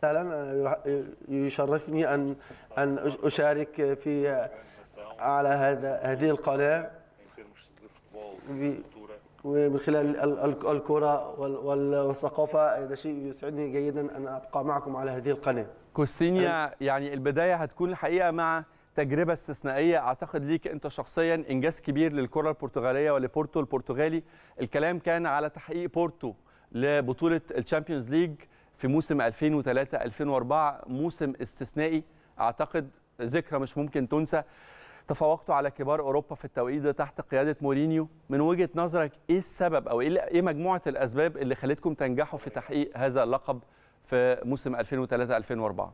أهلا يشرفني ان أن أشارك في على هذا هذه القناة ومن خلال الكرة والثقافة هذا شيء يسعدني جيدا أن أبقى معكم على هذه القناة
كوستينيا يعني البداية هتكون الحقيقة مع تجربة استثنائية. أعتقد ليك أنت شخصيا إنجاز كبير للكرة البرتغالية ولبورتو البرتغالي. الكلام كان على تحقيق بورتو لبطولة الشامبيونز ليج في موسم 2003 2004 موسم استثنائي. أعتقد ذكرى مش ممكن تنسى. تفوقتوا على كبار أوروبا في التوقيت ده تحت قيادة مورينيو. من وجهة نظرك إيه السبب أو إيه مجموعة الأسباب اللي خلتكم تنجحوا في تحقيق هذا اللقب في موسم 2003 2004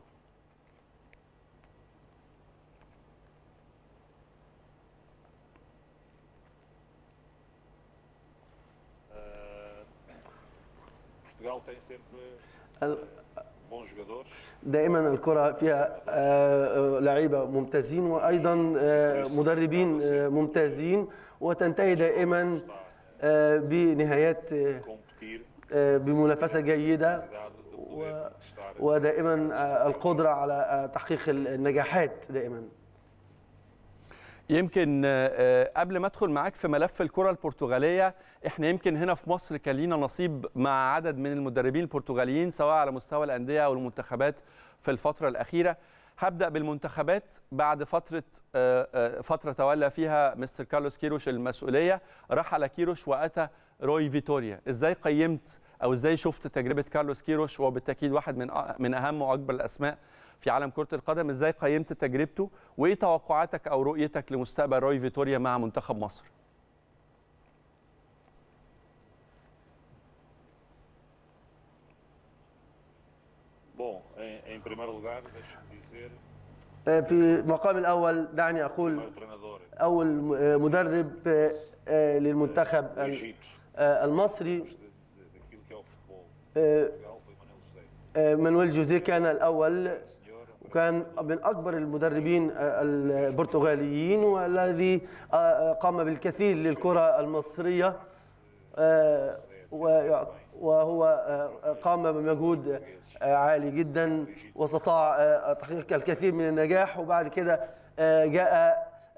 Tem sempre bons jogadores.
دائما الكرة فيها لعيبة ممتازين وأيضا مدربين ممتازين وتنتهي دائما بنهايات بمنافسة جيدة ودائما القدرة على تحقيق النجاحات دائما.
يمكن قبل ما ادخل معاك في ملف الكرة البرتغالية إحنا يمكن هنا في مصر كان لينا نصيب مع عدد من المدربين البرتغاليين سواء على مستوى الأندية أو المنتخبات في الفترة الأخيرة. هبدأ بالمنتخبات بعد فترة فترة تولى فيها مستر كارلوس كيروش المسؤولية. رحل كيروش وأتى روي فيتوريا. إزاي قيمت أو إزاي شفت تجربة كارلوس كيروش؟ وهو بالتاكيد واحد من من أهم وأكبر الأسماء في عالم كرة القدم إزاي قيمت تجربته وإيه توقعاتك أو رؤيتك لمستقبل روي فيتوريا مع منتخب مصر؟
Lugar, deixe-me dizer
في المقام الأول دعني
treinador
أول مدرب للمنتخب المصري. مانويل جوزيه كان الأول. وكان من أكبر المدربين البرتغاليين والذي قام بالكثير للكرة المصرية آه، ويع- وهو آه، قام بمجهود آه، عالي جدا واستطاع آه، تحقيق الكثير من النجاح. وبعد كده آه، جاء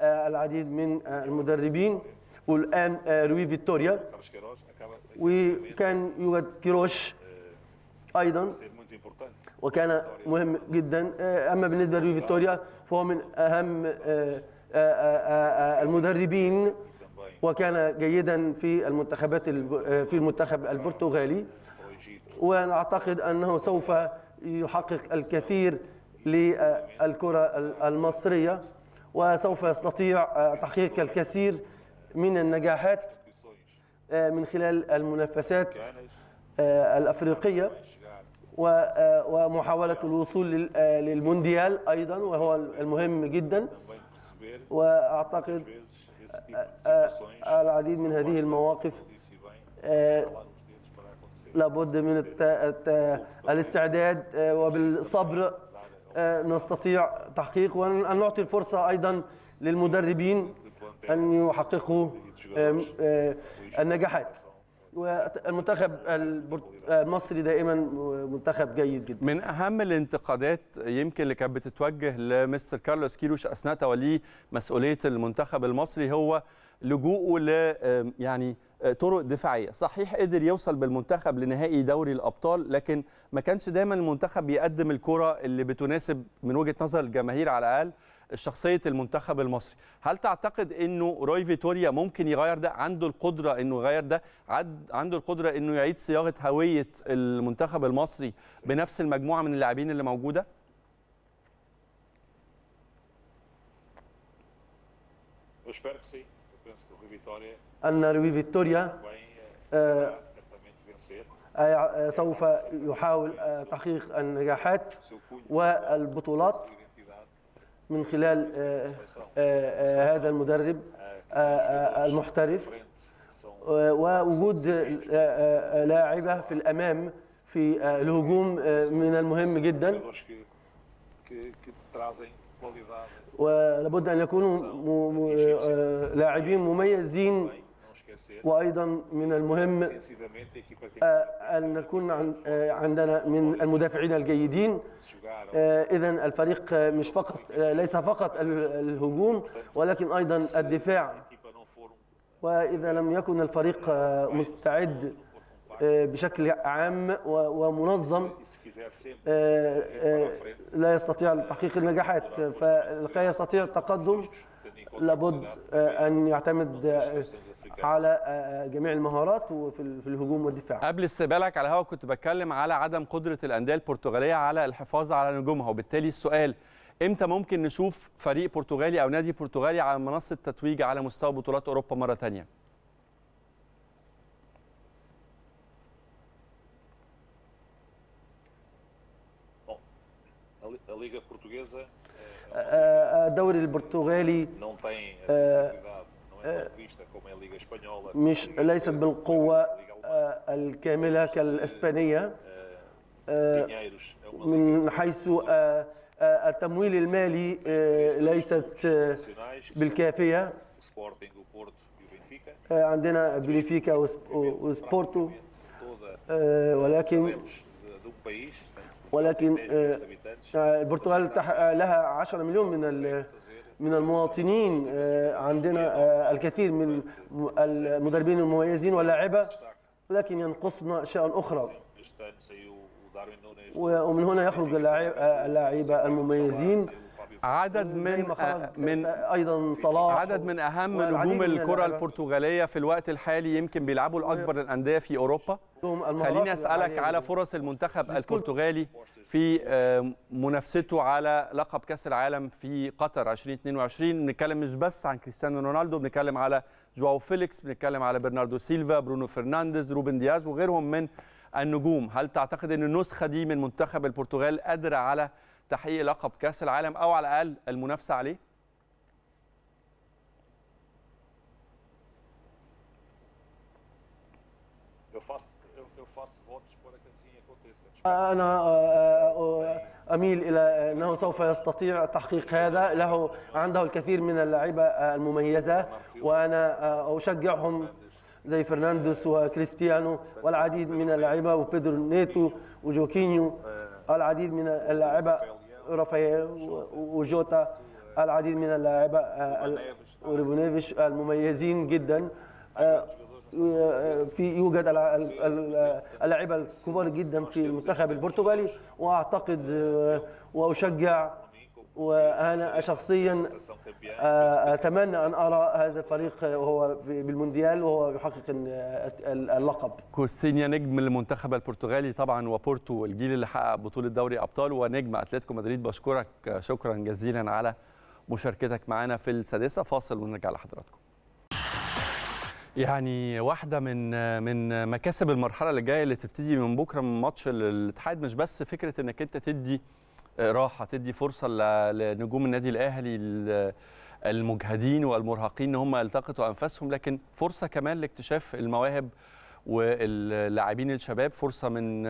آه، العديد من آه، المدربين. والآن آه، روي فيتوريا. وكان يوجد كيروش
importante.
وكان مهم جدا. آه، أما بالنسبة لروي فيتوريا فهو من أهم آه، آه، المدربين. وكان جيدا في المنتخبات في المنتخب البرتغالي. وأنا أعتقد أنه سوف يحقق الكثير للكرة المصرية وسوف يستطيع تحقيق الكثير من النجاحات من خلال المنافسات الأفريقية. ومحاولة الوصول آه، للمونديال أيضا وهو المهم جدا وأعتقد آه، العديد من هذه المواقف آه،. لابد من الاستعداد آه، وبالصبر آه، نستطيع تحقيق وأن نعطي الفرصة أيضا للمدربين أن يحققوا آه، النجاحات والمنتخب المصري دائما منتخب جيد جدا.
من أهم الانتقادات يمكن اللي كانت بتتوجه لمستر كارلوس كيروش أثناء توليه مسؤولية المنتخب المصري هو لجوءه ل يعني طرق دفاعية، صحيح قدر يوصل بالمنتخب لنهائي دوري الأبطال لكن ما كانش دايما المنتخب بيقدم الكرة اللي بتناسب من وجهة نظر الجماهير على الأقل. شخصية المنتخب المصري، هل تعتقد إنه روي فيتوريا ممكن يغير ده؟ عنده القدرة إنه يغير ده؟ عد عنده القدرة إنه يعيد صياغة هوية المنتخب المصري بنفس المجموعة من اللاعبين اللي
موجودة؟
أن روي فيكتوريا
vem eh,
آه،. آه، سوف يحاول آه، تحقيق النجاحات والبطولات من خلال آه، آه، آه، هذا المدرب المحترف ووجود لاعبة في الأمام في الهجوم من المهم جدا. ولابد أن يكونوا لاعبين مميزين وأيضا من المهم آه، أن نكون آه، عندنا من المدافعين الجيدين.
jogar
إذا الفريق آه، مش فقط آه، ليس فقط ال- الهجوم ولكن أيضا الدفاع. وإذا لم يكن الفريق آه، مستعد آه، بشكل عام ومنظم آه، آه، لا يستطيع تحقيق النجاحات. فلكي يستطيع التقدم لابد آه، أن يعتمد آه، على آه، جميع المهارات وفي ال- في الهجوم والدفاع.
قبل استقبالك على الهواء كنت بتكلم على عدم قدرة الأندية البرتغالية على الحفاظ على نجومها. وبالتالي السؤال إمتى ممكن نشوف فريق برتغالي أو نادي برتغالي على منصة تتويج على مستوى بطولات
أوروبا مرة ثانية
آه، الدوري البرتغالي مش ليست بالقوة الكاملة كالإسبانية من حيث التمويل المالي ليست بالكافية عندنا بليفيكا وسبورتو ولكن ولكن البرتغال لها 10 مليون من من المواطنين آه، عندنا آه، الكثير من المدربين المميزين واللاعبة لكن ينقصنا أشياء أخرى. ومن هنا يخرج اللاعب- آه، اللاعبة المميزين.
عدد من من
أيضا صلاح
عدد من
أهم
نجوم
الكرة.
البرتغالية في الوقت الحالي يمكن بيلعبوا لاكبر الأندية في
أوروبا
خليني
أسألك
على. فرص المنتخب. البرتغالي في آه، منافسته على لقب كأس العالم في قطر 2022 بنتكلم مش بس عن كريستيانو رونالدو بنتكلم على جواو فيليكس بنتكلم على برناردو سيلفا برونو فرنانديز روبن دياز وغيرهم من النجوم هل تعتقد إن النسخة دي من منتخب البرتغال قادرة على تحقيق لقب كأس العالم أو على الأقل المنافسة عليه؟
Aconteça.
أنا آه، آه، أميل إلى أنه سوف يستطيع تحقيق هذا. له عنده الكثير من اللعيبة آه، المميزة وأنا آه، أشجعهم زي فرنانديز وكريستيانو والعديد من اللعيبة وبيدرو نيتو وجوكينيو العديد من اللعيبة. رافائيل وجوتا العديد من اللعيبة آه، ال- وروبن نيفيش المميزين جدا. آه، في يوجد الع- ال- ال- اللاعيبه الكبار جدا في المنتخب البرتغالي وأعتقد آه، وأشجع وأنا شخصيا. آه، أتمنى أن أرى هذا الفريق وهو بالمونديال وهو يحقق ال- ال- اللقب.
كوستينيا نجم المنتخب البرتغالي طبعا وبورتو الجيل اللي حقق بطولة دوري أبطال ونجم أتلتيكو مدريد. بشكرك شكرا جزيلا على مشاركتك معنا في السادسة. فاصل ونرجع لحضراتكم. يعني واحدة من من مكاسب المرحلة اللي جاية اللي تبتدي من بكرة من ماتش الاتحاد مش بس فكرة إنك أنت تدي راحة تدي فرصة لنجوم النادي الأهلي ال- المجهدين والمرهقين إن هم يلتقطوا أنفاسهم. لكن فرصة كمان لاكتشاف المواهب واللاعبين الشباب فرصة من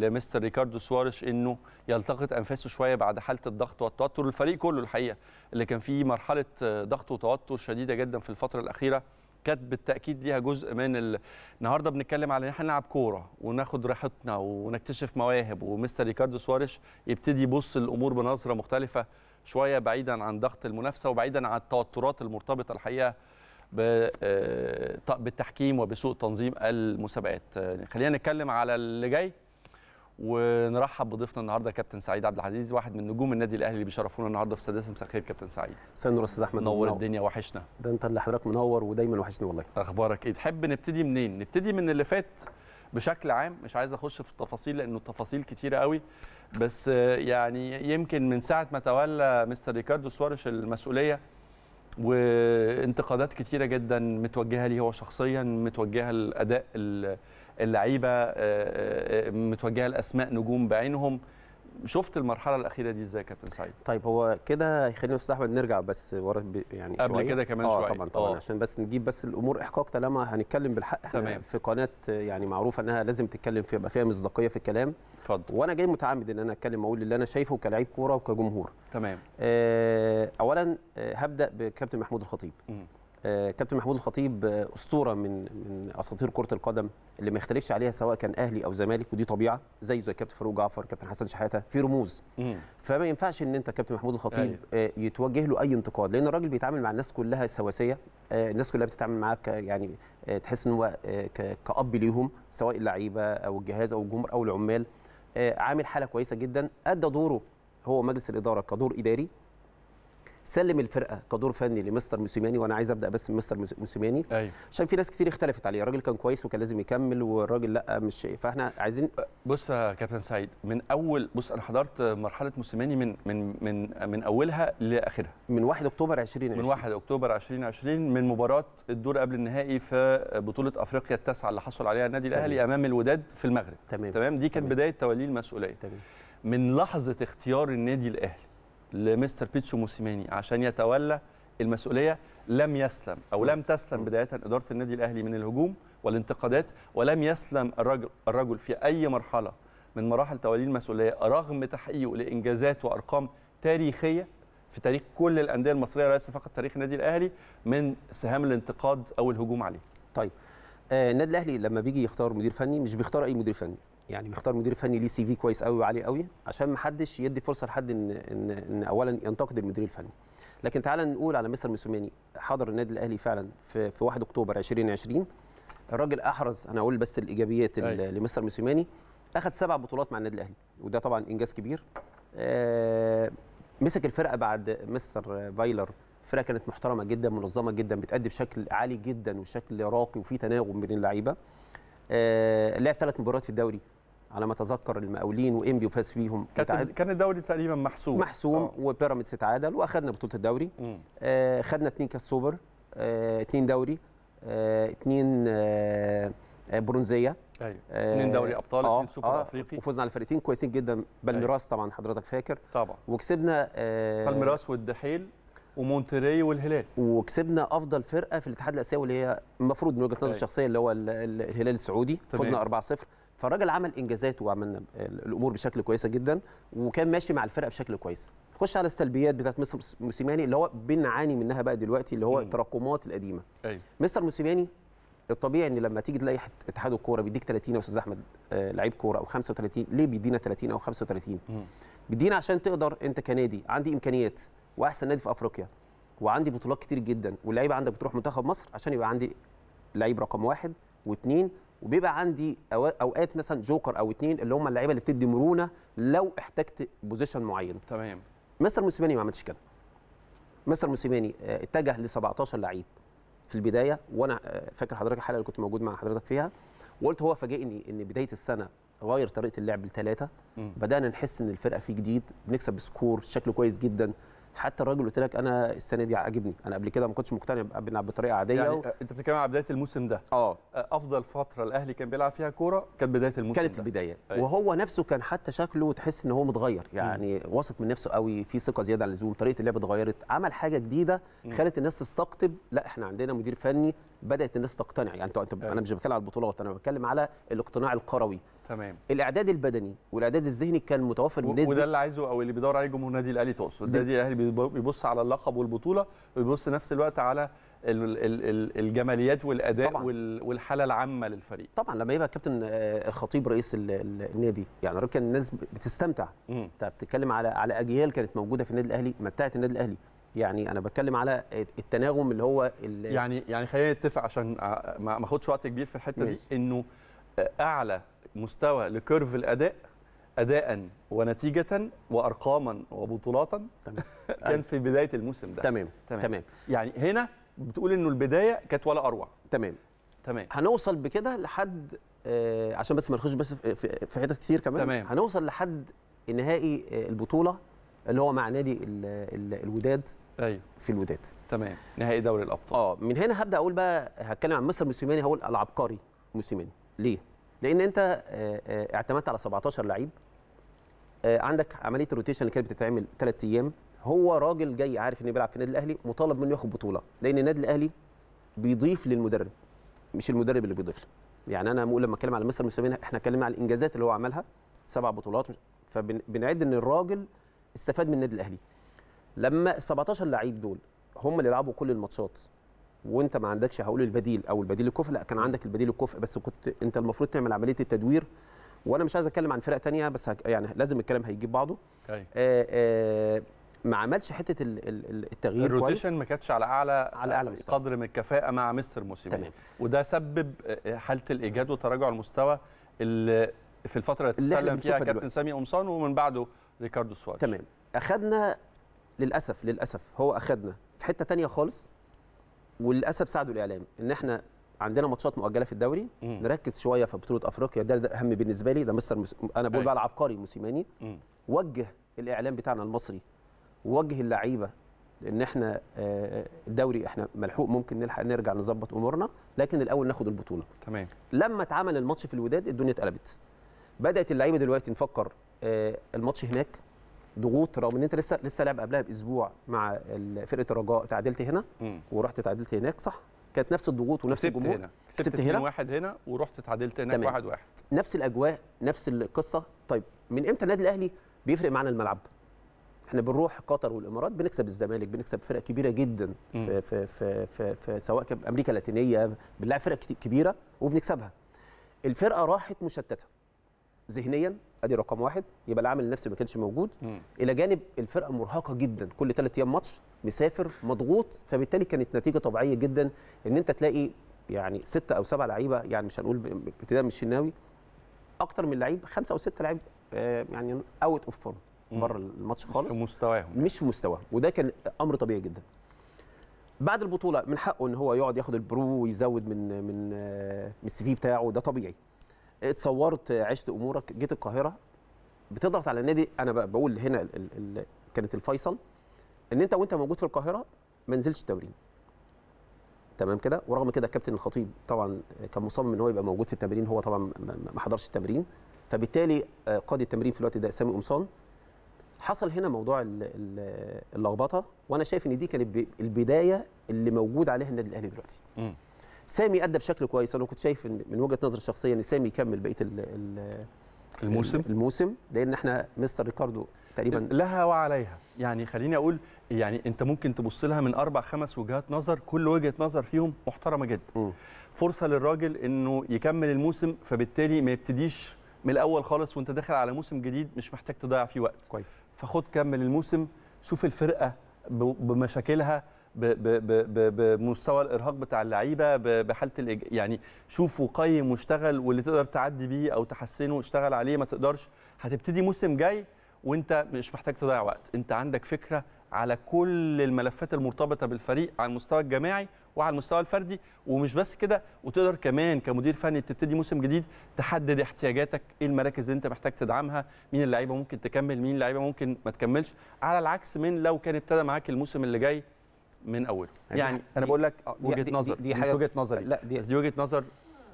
لمستر ريكاردو سوارش إنه يلتقط أنفاسه شوية بعد حالة الضغط والتوتر. الفريق كله الحقيقة اللي كان فيه مرحلة ضغط وتوتر شديدة جدا في الفترة الأخيرة كانت بالتأكيد ليها جزء من ال... النهارده بنتكلم على إن إحنا نلعب كورة وناخد راحتنا ونكتشف مواهب ومستر ريكاردو سواريش يبتدي يبص الأمور بنظرة مختلفة شوية بعيدا عن ضغط المنافسة وبعيدا عن التوترات المرتبطة الحقيقة آه، بالتحكيم وبسوء تنظيم المسابقات. خلينا نتكلم على اللي جاي. ونرحب بضيفنا النهارده كابتن سعيد عبد العزيز واحد من نجوم النادي الأهلي اللي بيشرفونا النهارده في السادسة مساء الخير كابتن سعيد.
مساء النور أستاذ أحمد.
منور. الدنيا وحشنا.
ده أنت اللي حضرتك منور ودايما وحشني والله.
أخبارك إيه؟ تحب نبتدي منين؟ نبتدي من اللي فات بشكل عام. مش عايز أخش في التفاصيل لأنه التفاصيل كتيرة قوي. بس يعني يمكن من ساعة ما تولى مستر ريكاردو سواريش المسؤولية وانتقادات كتيرة جدا متوجهة ليه هو شخصيا متوجهة لأداء اللعيبة آه، آه، متوجهة لأسماء نجوم بعينهم. شفت المرحلة الأخيرة دي إزاي يا كابتن سعيد؟
طيب هو كده هيخلينا أستاذ أحمد نرجع بس ورا يعني
قبل
شوية.
كده كمان
آه
شوية.
طبعا طبعا
آه.
عشان بس نجيب بس الأمور إحقاق طالما هنتكلم بالحق. إحنا
تمام.
في قناة يعني معروفة إنها لازم تتكلم فيها يبقى فيها مصداقية في الكلام.
اتفضل.
وأنا جاي متعمد إن أنا أتكلم أقول اللي أنا شايفه كلاعب كورة وكجمهور.
تمام.
آه، اولا آه، هبدأ بكابتن محمود الخطيب.
مم.
آه، كابتن محمود الخطيب آه، أسطورة من من أساطير كرة القدم اللي ما يختلفش عليها سواء كان أهلي أو زمالك ودي طبيعة زي زي كابتن فاروق جعفر كابتن حسن شحاتة في رموز.
مم.
فما ينفعش إن أنت كابتن محمود الخطيب آه، يتوجه له أي انتقاد لأن الراجل بيتعامل مع الناس كلها سواسية الناس كلها بتتعامل معاه يعني تحس إن هو كأب ليهم سواء اللعيبة أو الجهاز أو الجمهور أو العمال. عامل حالة كويسة جدا أدى دوره هو مجلس الإدارة كدور إداري. سلم الفرقة كدور فني لمستر موسيماني وأنا عايز أبدأ بس بمستر موس- موسيماني.
أيوه.
عشان في ناس كتير اختلفت عليه. الراجل كان كويس وكان لازم يكمل والراجل لأ مش فإحنا عايزين
بص يا كابتن سعيد من أول بص أنا حضرت مرحلة موسيماني من من من من أولها لآخرها.
من 1 أكتوبر 2020
من 1 أكتوبر 2020 من مباراة الدور قبل النهائي في بطولة أفريقيا التاسعة اللي حصل عليها النادي الأهلي أمام الوداد في المغرب.
تمام.
تمام؟ دي كانت
تمام.
بداية توليه المسؤولية.
تمام.
من لحظة اختيار النادي الأهلي لمستر بيتسو موسيماني عشان يتولى المسؤولية لم يسلم أو لم تسلم بداية إدارة النادي الأهلي من الهجوم والانتقادات ولم يسلم الرجل الرجل في أي مرحلة من مراحل توليه المسؤولية رغم تحقيقه لإنجازات وأرقام تاريخية في تاريخ كل الأندية المصرية وليس فقط تاريخ النادي الأهلي من سهام الانتقاد أو الهجوم عليه.
طيب. آه، النادي الأهلي لما بيجي يختار مدير فني مش بيختار أي مدير فني. يعني بيختار مدير فني ليه CV كويس قوي وعالي قوي عشان ما حدش يدي فرصة لحد ان ان إن اولا ينتقد المدير الفني. لكن تعالى نقول على مستر موسيماني حضر النادي الأهلي فعلا في في 1 أكتوبر 2020 الراجل أحرز أنا أقول بس
الإيجابيات.
لمستر موسيماني اخذ سبع بطولات مع النادي الأهلي وده طبعا إنجاز كبير. آه، مسك الفرقة بعد مستر فايلر الفرقه كانت محترمة جدا منظمة جدا بتأدي بشكل عالي جدا وشكل راقي وفي تناغم بين اللعيبة. آه، لعب ثلاث مباريات في الدوري. على ما اتذكر المقاولين وانبي وفاز فيهم وتعادل-
كان الدوري تقريبا محسوم.
محسوم
آه.
وبيراميدز اتعادل وأخدنا بطولة الدوري. آه، خدنا اثنين كاس سوبر آه، اثنين دوري آه، اثنين آه، آه، برونزية.
أيوه.
آه،
اثنين دوري أبطال
آه،
اثنين سوبر
آه،
أفريقي.
وفزنا على فرقتين كويسين جدا. بالميراس طبعا حضرتك فاكر.
طبعا.
وكسبنا آه،
بالميراس والدحيل ومونتري والهلال.
وكسبنا أفضل فرقة في الاتحاد الآسيوي اللي هي المفروض من وجهة نظري
أيوة.
الشخصية اللي هو ال- ال- الهلال السعودي. فزنا 4-0 فالراجل عمل إنجازات وعملنا ال- الأمور بشكل كويسة جدا وكان ماشي مع الفرقة بشكل كويس خش على السلبيات بتاعت مستر موسيماني اللي هو بنعاني منها بقى دلوقتي اللي هو. التراكمات القديمة
أيوه
مستر موسيماني الطبيعي إن لما تيجي تلاقي اتحاد الكورة بيديك 30 يا أستاذ أحمد آه لعيب كورة أو 35 ليه بيدينا 30 أو 35
مم.
بيدينا عشان تقدر أنت كنادي عندي إمكانيات وأحسن نادي في أفريقيا وعندي بطولات كتير جدا واللعيبة عندك بتروح منتخب مصر عشان يبقى عندي لعيب رقم واحد واثنين وبيبقى عندي أوقات مثلا جوكر أو اثنين اللي هم اللعيبة اللي بتدي مرونة لو احتجت بوزيشن معين.
تمام.
مستر موسيماني ما عملش كده. مستر موسيماني آه، اتجه ل 17 لعيب في البداية وأنا آه، فاكر حضرتك الحلقة اللي كنت موجود مع حضرتك فيها. وقلت هو فاجئني إن بداية السنة غير طريقة اللعب لثلاثه. بدأنا نحس إن الفرقة في جديد بنكسب ب score شكله كويس جدا. حتى الراجل قلت لك أنا السنة دي عاجبني. أنا قبل كده ما كنتش مقتنع بنلعب بطريقة عادية
يعني
و...
أنت بتتكلم على بداية الموسم ده.
آه.
أفضل فترة الأهلي كان بيلعب فيها كورة كانت بداية الموسم
كانت
ده.
البداية.
أيوة.
وهو نفسه كان حتى شكله تحس إن هو متغير. يعني واثق من نفسه قوي في ثقة زيادة عن اللزوم طريقة اللعب اتغيرت عمل حاجة جديدة خلت الناس تستقطب. لا إحنا عندنا مدير فني بدأت الناس تقتنع. يعني انت
أيوة.
أنا مش بتكلم على البطولات أنا بتكلم على الاقتناع الكروي.
تمام.
الإعداد البدني والإعداد الذهني كان متوفر بنسبة
وده اللي عايزه أو اللي بيدور عليه جمهور النادي الأهلي تقصد. النادي الأهلي بيب- بيبص على اللقب والبطولة وبيبص نفس الوقت على ال- ال- ال- الجماليات والأداء
طبعاً.
وال- والحالة العامة للفريق.
طبعا لما يبقى كابتن آه، الخطيب رئيس ال- ال- النادي يعني كان الناس بتستمتع. أنت بتتكلم على على أجيال كانت موجودة في النادي الأهلي متعت النادي الأهلي. يعني أنا بتكلم على التناغم اللي هو ال-
يعني يعني خلينا نتفق عشان ما أخدش وقت كبير في الحتة دي. إنه أعلى مستوى لكيرف الأداء اداء ونتيجة وارقاما وبطولاتا. كان في بداية الموسم ده
تمام
تمام.
تمام
يعني هنا بتقول إنه البداية كانت ولا أروع
تمام
تمام
هنوصل بكده لحد آه عشان بس ما نخش بس في, حتت كتير كمان
تمام.
هنوصل لحد نهائي آه، البطولة اللي هو مع نادي ال ال الوداد
أيوه.
في الوداد.
تمام. نهائي دوري الأبطال.
آه من هنا هبدأ أقول بقى هتكلم عن مستر موسيماني هقول العبقري موسيماني. ليه؟ لأن أنت آه، آه، اعتمدت على 17 لعيب. آه، عندك عملية الروتيشن اللي كانت بتتعمل ثلاث أيام. هو راجل جاي عارف إنه بيلعب في النادي الأهلي مطالب منه ياخد بطولة. لأن النادي الأهلي بيضيف للمدرب مش المدرب اللي بيضيف له. يعني أنا بقول لما أتكلم على مستر موسيماني إحنا اتكلمنا على الإنجازات اللي هو عملها سبع بطولات. فبنعد إن الراجل استفاد من النادي الأهلي. لما ال 17 لعيب دول هم اللي يلعبوا كل الماتشات وانت ما عندكش هقول البديل أو البديل الكفء لا كان عندك البديل الكفء بس كنت انت المفروض تعمل عملية التدوير. وأنا مش عايز أتكلم عن فرق تانية بس هك يعني لازم الكلام هيجيب بعضه.
أيوه
آه آه ما عملش حتة ال- ال- ال- التغيير كويس.
ال rotation ما كانتش على أعلى
على أعلى مستوى.
قدر من الكفاءة مع مستر موسيماني
تمام.
وده سبب آه، حالة الإجهاد وتراجع المستوى اللي في الفترة اللي
اللي إحنا
تسلم فيها كابتن. سامي قمصان ومن بعده ريكاردو سواريز.
تمام. أخدنا للأسف للأسف هو أخدنا في حتة تانية خالص وللأسف ساعده الإعلام إن إحنا عندنا ماتشات مؤجلة في الدوري
مم.
نركز شوية في بطولة أفريقيا ده, ده أهم بالنسبة لي ده مستر مس... أنا بقول. بقى العبقري موسيماني. وجه الإعلام بتاعنا المصري ووجه اللعيبة إن إحنا آه، الدوري إحنا ملحوق ممكن نلحق نرجع نظبط أمورنا لكن الأول ناخد البطولة
تمام
لما اتعمل الماتش في الوداد الدنيا اتقلبت بدأت اللعيبة دلوقتي نفكر آه، الماتش هناك ضغوط رغم إن أنت لسه لسه لعب قبلها بأسبوع مع فرقة الرجاء تعادلت هنا
مم.
ورحت تعادلت هناك صح؟ كانت نفس الضغوط ونفس الجمهور؟
هنا. كسبت
كسبت
2
هنا
1 هنا ورحت اتعادلت هناك
تمام.
1 1
نفس الأجواء نفس القصة. طيب من إمتى النادي الأهلي بيفرق معانا الملعب؟ إحنا بنروح قطر والإمارات بنكسب الزمالك بنكسب فرق كبيرة جدا. في في في, في, في سواء أمريكا اللاتينية بنلعب فرق كبيرة وبنكسبها. الفرقة راحت مشتتة. ذهنيا أدي رقم واحد. يبقى العامل النفسي ما كانش موجود.
مم.
إلى جانب الفرقة مرهقة جدا. كل ثلاث أيام ماتش مسافر مضغوط. فبالتالي كانت نتيجة طبيعية جدا إن أنت تلاقي يعني ستة أو سبع لعيبة يعني مش هنقول ابتداء من الشناوي أكتر من لعيب خمسة أو ستة لعيب آه، يعني out of
form.
بره الماتش
مش
خالص.
في مستواهم.
مش في مستواه وده كان أمر طبيعي جدا. بعد البطولة من حقه إن هو يقعد ياخد البرو ويزود من من آه، من ال CV بتاعه. ده طبيعي. اتصورت عشت امورك جيت القاهرة بتضغط على النادي. أنا بقول هنا ال ال ال كانت الفيصل إن أنت وأنت موجود في القاهرة ما نزلش التمرين. تمام كده؟ ورغم كده كابتن الخطيب طبعا كان مصمم إن هو يبقى موجود في التمرين هو طبعا ما- حضرش التمرين. فبالتالي آه، قاد التمرين في الوقت ده سامي قمصان. حصل هنا موضوع ال- ال- اللخبطة وأنا شايف إن دي كانت البداية اللي موجود عليها النادي الأهلي دلوقتي.
مم.
سامي أدى بشكل كويس. أنا كنت شايف من وجهة نظري الشخصيه إن سامي يكمل بقية ال- ال-
الموسم؟
الموسم لأن إحنا مستر ريكاردو تقريبا
لها وعليها. يعني خليني أقول يعني أنت ممكن تبص لها من أربع خمس وجهات نظر كل وجهة نظر فيهم محترمة جدا.
مم.
فرصة للراجل إنه يكمل الموسم فبالتالي ما يبتديش من الأول خالص وأنت داخل على موسم جديد مش محتاج تضيع فيه وقت.
كويس.
فخد كمل الموسم شوف الفرقة بمشاكلها بمستوى الإرهاق بتاع اللعيبة بحالة الإج... يعني شوف وقيم واشتغل واللي تقدر تعدي بيه أو تحسنه واشتغل عليه ما تقدرش. هتبتدي موسم جاي وأنت مش محتاج تضيع وقت. أنت عندك فكرة على كل الملفات المرتبطة بالفريق على المستوى الجماعي وعلى المستوى الفردي. ومش بس كده وتقدر كمان كمدير فني تبتدي موسم جديد تحدد احتياجاتك إيه المراكز اللي أنت محتاج تدعمها مين اللعيبة ممكن تكمل مين اللعيبة ممكن ما تكملش. على العكس من لو كان ابتدى معاك الموسم اللي جاي من
أوله.
يعني
دي-
أنا بقول لك
دي-
وجهة
دي-
نظر.
دي
مش
حاجة-
وجهة نظري.
لا دي
دي وجهة نظر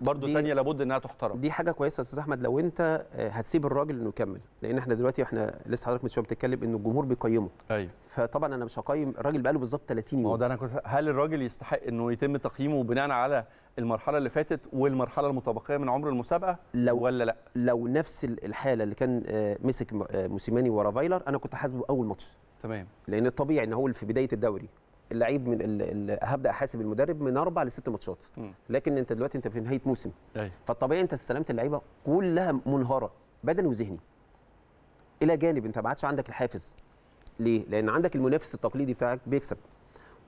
برضو
دي-
تانية لابد إنها تحترم.
دي حاجة كويسة يا أستاذ أحمد. لو أنت آه، هتسيب الراجل إنه يكمل. لأن إحنا دلوقتي إحنا لسه حضرتك من شوية بتتكلم إن الجمهور بيقيمه.
أيوه.
فطبعا أنا مش هقيم. الراجل بقاله بالظبط 30
ما هو
يوم
ده أنا كنت هل الراجل يستحق إنه يتم تقييمه بناء على المرحلة اللي فاتت والمرحلة المتبقيه من عمر المسابقة؟
لو
ولا لا؟
لو نفس ال- الحالة اللي كان آه، مسك آه، موسيماني ورا فايلر أنا كنت حاسبه أول ماتش.
تمام.
لأن الطبيعي إن هو في بداية الدوري. اللعيب من ال ال هبدأ أحاسب المدرب من أربع لست ماتشات. لكن أنت دلوقتي أنت في نهاية موسم. فالطبيعي أنت استلمت اللعيبة كلها منهارة بدني وذهني. إلى جانب أنت ما عادش عندك الحافز. ليه؟ لأن عندك المنافس التقليدي بتاعك بيكسب.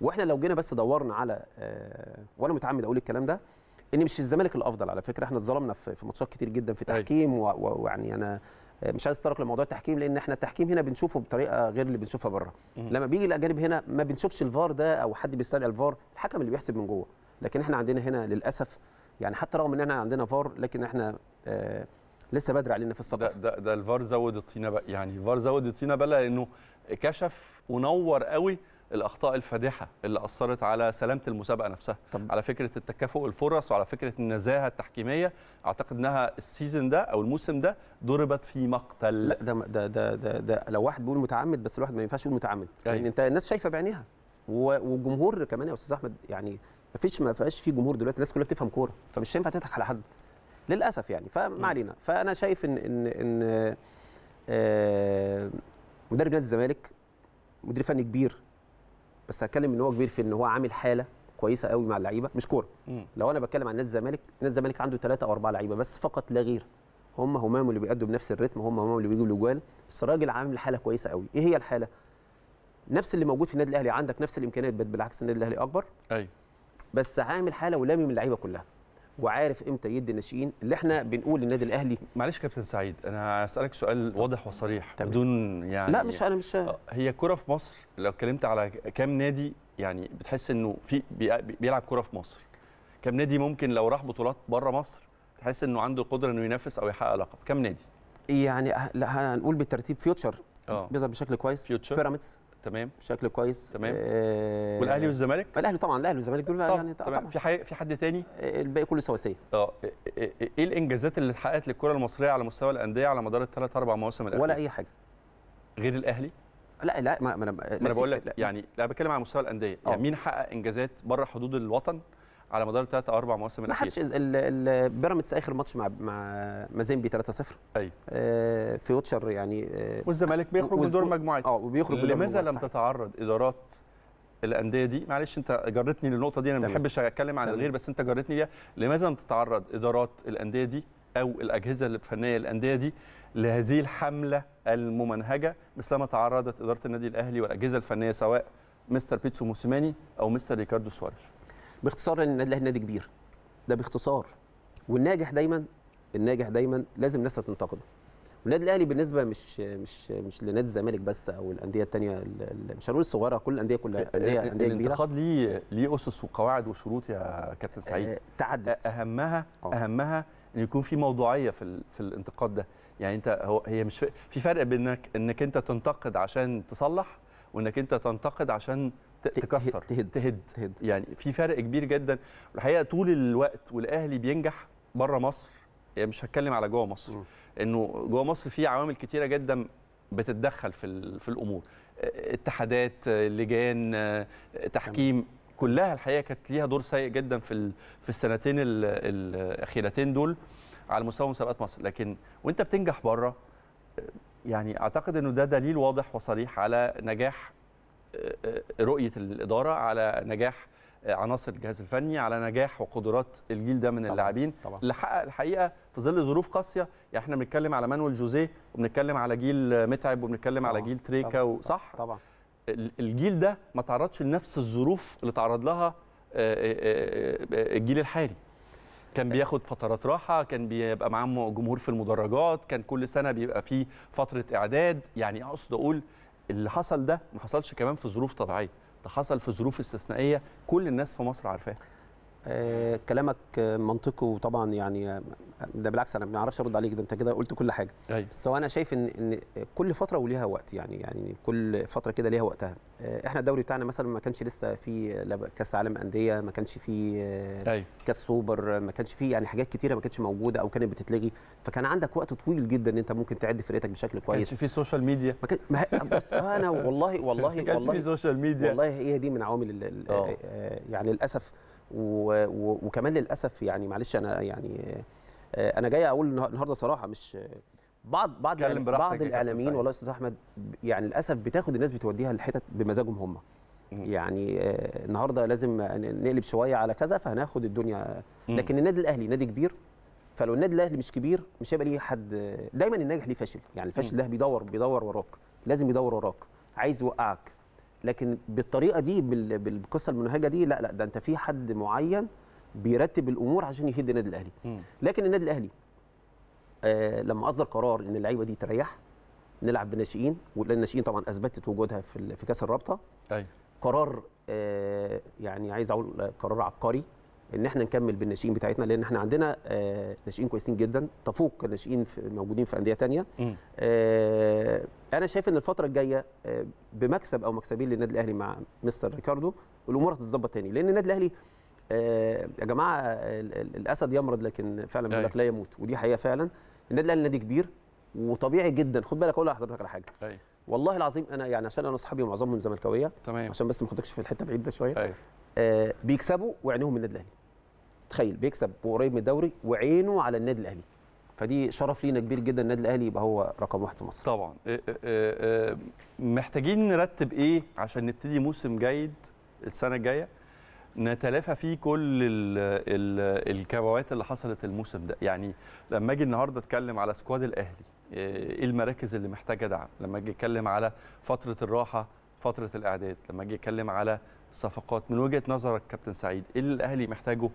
وإحنا لو جينا بس دورنا على آه وأنا متعمد أقول الكلام ده إن مش الزمالك الأفضل على فكرة. إحنا اتظلمنا في ماتشات كتير جدا في. تحكيم ويعني أنا مش عايز أتطرق لموضوع التحكيم لأن إحنا التحكيم هنا بنشوفه بطريقة غير اللي بنشوفها بره. لما بيجي الأجانب هنا ما بنشوفش الفار ده أو حد بيستدعي الفار الحكم اللي بيحسب من جوه. لكن إحنا عندنا هنا للأسف يعني حتى رغم إن إحنا عندنا فار لكن إحنا آه لسه بدري علينا في
ده
الثقافه
ده ده الفار زود الطينه بقى يعني الفار زود الطينه بقى لأنه كشف ونور قوي الأخطاء الفادحة اللي أثرت على سلامة المسابقة نفسها.
طب
على فكرة التكافؤ الفرص وعلى فكرة النزاهة التحكيمية أعتقد إنها ال season ده أو الموسم ده ضربت في مقتل.
لا ده ده ده ده, ده لو واحد بيقول متعمد بس الواحد ما ينفعش يقول متعمد.
أيوة.
لأن أنت الناس شايفة بعينيها. والجمهور كمان يا أستاذ أحمد يعني ما فيش ما فيهاش في جمهور دلوقتي الناس كلها بتفهم كورة فمش هينفع تضحك على حد. للأسف يعني فما علينا. فأنا شايف ان ان إن آه، مدرب نادي الزمالك مدير فني كبير بس هتكلم إن هو كبير في إن هو عامل حالة كويسة قوي مع اللعيبة مش
كورة.
لو أنا بتكلم عن نادي الزمالك نادي الزمالك عنده ثلاثة أو أربعة لعيبة بس فقط لا غير. هم همام اللي بيأدوا بنفس الريتم هم همام اللي بيجوا الاجوال بس الراجل عامل حالة كويسة قوي. إيه هي الحالة؟ نفس اللي موجود في النادي الأهلي. عندك نفس الإمكانيات بالعكس النادي الأهلي أكبر.
أيوه.
بس عامل حالة ولامم اللعيبة كلها. وعارف إمتى يدي الناشئين اللي إحنا بنقول للنادي الأهلي.
معلش كابتن سعيد أنا هسالك سؤال واضح وصريح
تمام.
بدون يعني
لا مش أنا مش
آه، هي كرة في مصر لو اتكلمت على كام نادي يعني بتحس إنه في بي- بيلعب كرة في مصر؟ كام نادي ممكن لو راح بطولات بره مصر تحس إنه عنده القدرة إنه ينافس أو يحقق لقب؟ كام نادي؟
يعني لا هنقول بالترتيب فيوتشر
آه.
بيظهر بشكل كويس. بيراميدز.
تمام.
بشكل كويس.
تمام.
آه
والأهلي والزمالك؟
الأهلي طبعا الأهلي والزمالك دول
طب
يعني طبعا.
في حي... في حد تاني؟
الباقي كله سواسية.
آه إيه- إيه إيه الإنجازات اللي اتحققت للكرة المصرية على مستوى الأندية على مدار الثلاث أربع مواسم الأخيرة؟
ولا أي حاجة.
غير الأهلي؟
لا لا ما أنا
ما أنا بقول لك يعني لا بتكلم على مستوى الأندية.
آه.
يعني مين حقق إنجازات بره حدود الوطن؟ على مدار الثلاث أو أربع مواسم
ما حدش ال- ال- بيراميدز آخر ماتش مع مع مازيمبي 3-0
أيوه
آه في ووتشر يعني آه
والزمالك بيخرج من دور مجموعات.
آه وبيخرج من دور
لماذا لم. تتعرض إدارات الأندية دي؟ معلش أنت جرتني للنقطة دي أنا ما. بحبش أتكلم عن. الغير بس أنت جرتني ليها. لماذا لم تتعرض إدارات الأندية دي أو الأجهزة الفنية للانديه دي لهذه الحملة الممنهجة مثلما تعرضت إدارة النادي الأهلي والأجهزة الفنية سواء مستر بيتسو موسيماني أو مستر ريكاردو سواريش
باختصار لأن النادي الاهلي نادي كبير. ده باختصار. والناجح دايما الناجح دايما لازم الناس تنتقده. والنادي الأهلي بالنسبة مش مش مش لنادي الزمالك بس أو الأندية الثانية مش هنقول الصغيرة كل الأندية كلها انديه أندية كبيرة.
الانتقاد ليه ليه أسس وقواعد وشروط يا كابتن سعيد؟
آه، تعدت
اهمها
آه.
أهمها إن يكون في موضوعية في في الانتقاد ده. يعني انت هو هي مش في فرق بين إنك أنت تنتقد عشان تصلح وإنك أنت تنتقد عشان تكسر
تهد.
تهد
تهد.
يعني في فرق كبير جدا والحقيقة طول الوقت والأهلي بينجح بره مصر يعني مش هتكلم على جوه مصر
م.
إنه جوه مصر في عوامل كتيرة جدا بتتدخل في في الأمور آه، اتحادات آه، لجان آه، تحكيم كلها الحقيقة كانت ليها دور سيء جدا في في السنتين ال- الأخيرتين دول على مستوى مسابقات مصر لكن وأنت بتنجح بره يعني أعتقد إنه ده دليل واضح وصريح على نجاح رؤية الإدارة على نجاح عناصر الجهاز الفني على نجاح وقدرات الجيل ده من اللاعبين. اللي حقق الحقيقة في ظل ظروف قاسية يعني إحنا بنتكلم على مانويل جوزيه وبنتكلم على جيل متعب وبنتكلم على جيل تريكا
طبعاً،
وصح.
طبعا.
ال- الجيل ده ما تعرضش لنفس الظروف اللي تعرض لها آه، آه، آه، الجيل الحالي. كان بياخد فترات راحة كان بيبقى معاه جمهور في المدرجات كان كل سنة بيبقى فيه فترة إعداد. يعني أقصد أقول اللي حصل ده ما حصلش كمان في ظروف طبيعية ده حصل في ظروف استثنائية كل الناس في مصر عارفاها.
آه كلامك منطقي وطبعا يعني ده بالعكس أنا ما بعرفش أرد عليك ده أنت كده قلت كل حاجة.
أيوه.
بس هو أنا شايف إن إن كل فترة وليها وقت يعني يعني كل فترة كده ليها وقتها. آه، إحنا الدوري بتاعنا مثلا ما كانش لسه في كأس عالم أندية ما كانش في آه،
أيوه.
كأس سوبر ما كانش فيه يعني حاجات كتيرة ما كانتش موجودة أو كانت بتتلغي. فكان عندك وقت طويل جدا إن أنت ممكن تعد فرقتك بشكل
ما
كويس.
كانش في social media
ما كان ما بص أنا والله والله
ما كانش في
والله
social media
والله هي دي من عوامل ال- يعني للأسف وكمان للأسف يعني معلش أنا يعني آه، أنا جاي أقول النه- النهارده صراحة مش بعض بعض بعض
الإعلاميين.
والله يا أستاذ أحمد يعني للأسف بتاخد الناس بتوديها لحتت بمزاجهم هم. يعني آه، النهارده لازم نقلب شوية على كذا فهناخد الدنيا. لكن النادي الأهلي نادي كبير فلو النادي الأهلي مش كبير مش هيبقى ليه حد دايما الناجح ليه فاشل يعني الفاشل ده بيدور بيدور وراك لازم يدور وراك عايز يوقعك لكن بالطريقة دي بال- بالقصة المنهجة دي لا لا ده انت في حد معين بيرتب الأمور عشان يهد النادي
الأهلي.
لكن النادي الأهلي آه لما أصدر قرار إن اللعيبة دي تريح نلعب بالناشئين ولأن الناشئين طبعا أثبتت وجودها في في كأس الرابطة.
أيوه.
قرار آه، يعني عايز أقول قرار عبقري. إن إحنا نكمل بالناشئين بتاعتنا لأن إحنا عندنا آه، ناشئين كويسين جدا. تفوق الناشئين في- موجودين في أندية تانية.
مم.
آه، أنا شايف إن الفترة الجاية آه، بمكسب أو مكسبين للنادي الأهلي مع مستر ريكاردو الأمور هتتظبط تاني. لأن النادي الأهلي يا جماعة ال- ال- الأسد يمرض لكن فعلا بيقول لك. لا يموت ودي حقيقة فعلا. النادي الأهلي نادي كبير وطبيعي جدا. خد بالك أقول لحضرتك على حاجة.
أيوه.
والله العظيم أنا يعني عشان أنا أصحابي معظمهم زملكاوية
تمام.
عشان بس ما أخدكش في الحتة بعيد ده شوية.
أيوه.
آه بيكسبوا وعينهم من النادي الأهلي. تخيل بيكسب وقريب من الدوري وعينه على النادي الأهلي. فدي شرف لينا كبير جدا النادي الأهلي يبقى هو رقم واحد في مصر.
طبعا. إيه- إيه- إيه- محتاجين نرتب إيه عشان نبتدي موسم جيد السنة الجاية؟ نتلافى فيه كل ال ال الكبوات اللي حصلت الموسم ده. يعني لما أجي النهارده أتكلم على سكواد الأهلي إيه المراكز اللي محتاجة دعم؟ لما أجي أتكلم على فترة الراحة فترة الإعداد. لما أجي أتكلم على صفقات من وجهة نظرك كابتن سعيد إيه اللي الأهلي محتاجه آه،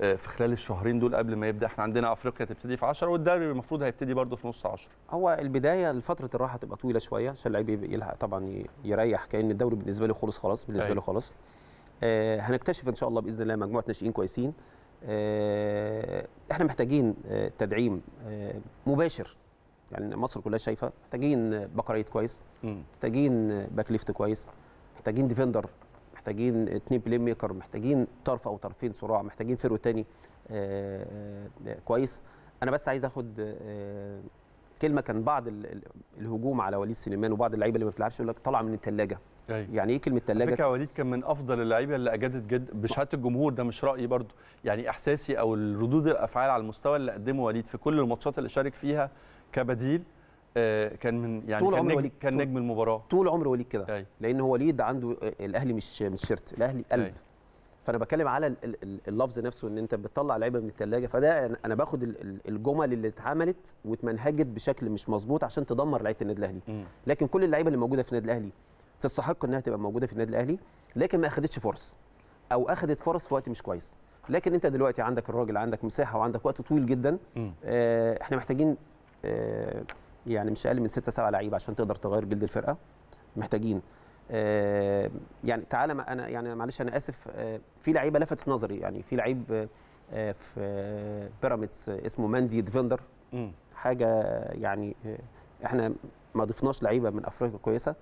في خلال الشهرين دول قبل ما يبدأ. إحنا عندنا أفريقيا تبتدي في 10 والدوري المفروض هيبتدي برضه في نص 10
هو البداية لفترة الراحة تبقى طويلة شوية عشان اللعيب يلحق طبعا يريح كأن الدوري بالنسبة له خلص خلاص
بالنسبة.
له خلاص. آه هنكتشف إن شاء الله بإذن الله مجموعة ناشئين كويسين. آه إحنا محتاجين آه تدعيم آه مباشر. يعني مصر كلها شايفة محتاجين back right كويس
مم.
محتاجين back left كويس محتاجين defender محتاجين اتنين playmaker محتاجين طرف أو طرفين سراع محتاجين forward تاني آه، آه، كويس. أنا بس عايز آخد آه، كلمة كان بعض ال- ال- الهجوم على وليد سليمان وبعض اللعيبة اللي ما بتلعبش يقول لك طالعه من الثلاجه
أيوه.
يعني إيه كلمة
على
ثلاجه
فكرة وليد كان من أفضل اللعيبة اللي اجادت جد بشهادة الجمهور ده مش رأيي برضو يعني إحساسي أو الردود الأفعال على المستوى اللي قدمه وليد في كل الماتشات اللي شارك فيها كبديل آه، كان من يعني
طول
كان
عمره
نجم كان نجم المباراة.
طول عمر وليد كده. لأن هو وليد عنده آه، الأهلي مش مش شيرت الأهلي قلب.
أيوة.
فأنا بتكلم على ال- ال- ال- اللفظ نفسه إن أنت بتطلع لعيبة من الثلاجه فده أنا باخد ال- ال- الجمل اللي اتعملت واتمنهجت بشكل مش مظبوط عشان تدمر لعيبة النادي
الأهلي.
لكن كل اللعيبة اللي موجودة في النادي الأهلي تستحق إنها تبقى موجودة في النادي الأهلي لكن ما أخدتش فرص أو أخدت فرص في وقت مش كويس. لكن أنت دلوقتي عندك الراجل عندك مساحة وعندك وقت طويل جدا. آه، إحنا محتاجين آه، يعني مش أقل من ستة سبعة لعيبة عشان تقدر تغير جلد الفرقة. محتاجين. آه، يعني تعالى أنا يعني معلش أنا آسف. آه، في لعيبة لفتت نظري. يعني في لعيب آه، في بيراميدز اسمه ماندي ديفندر. حاجة يعني إحنا ما ضفناش لعيبة من أفريقيا كويسة.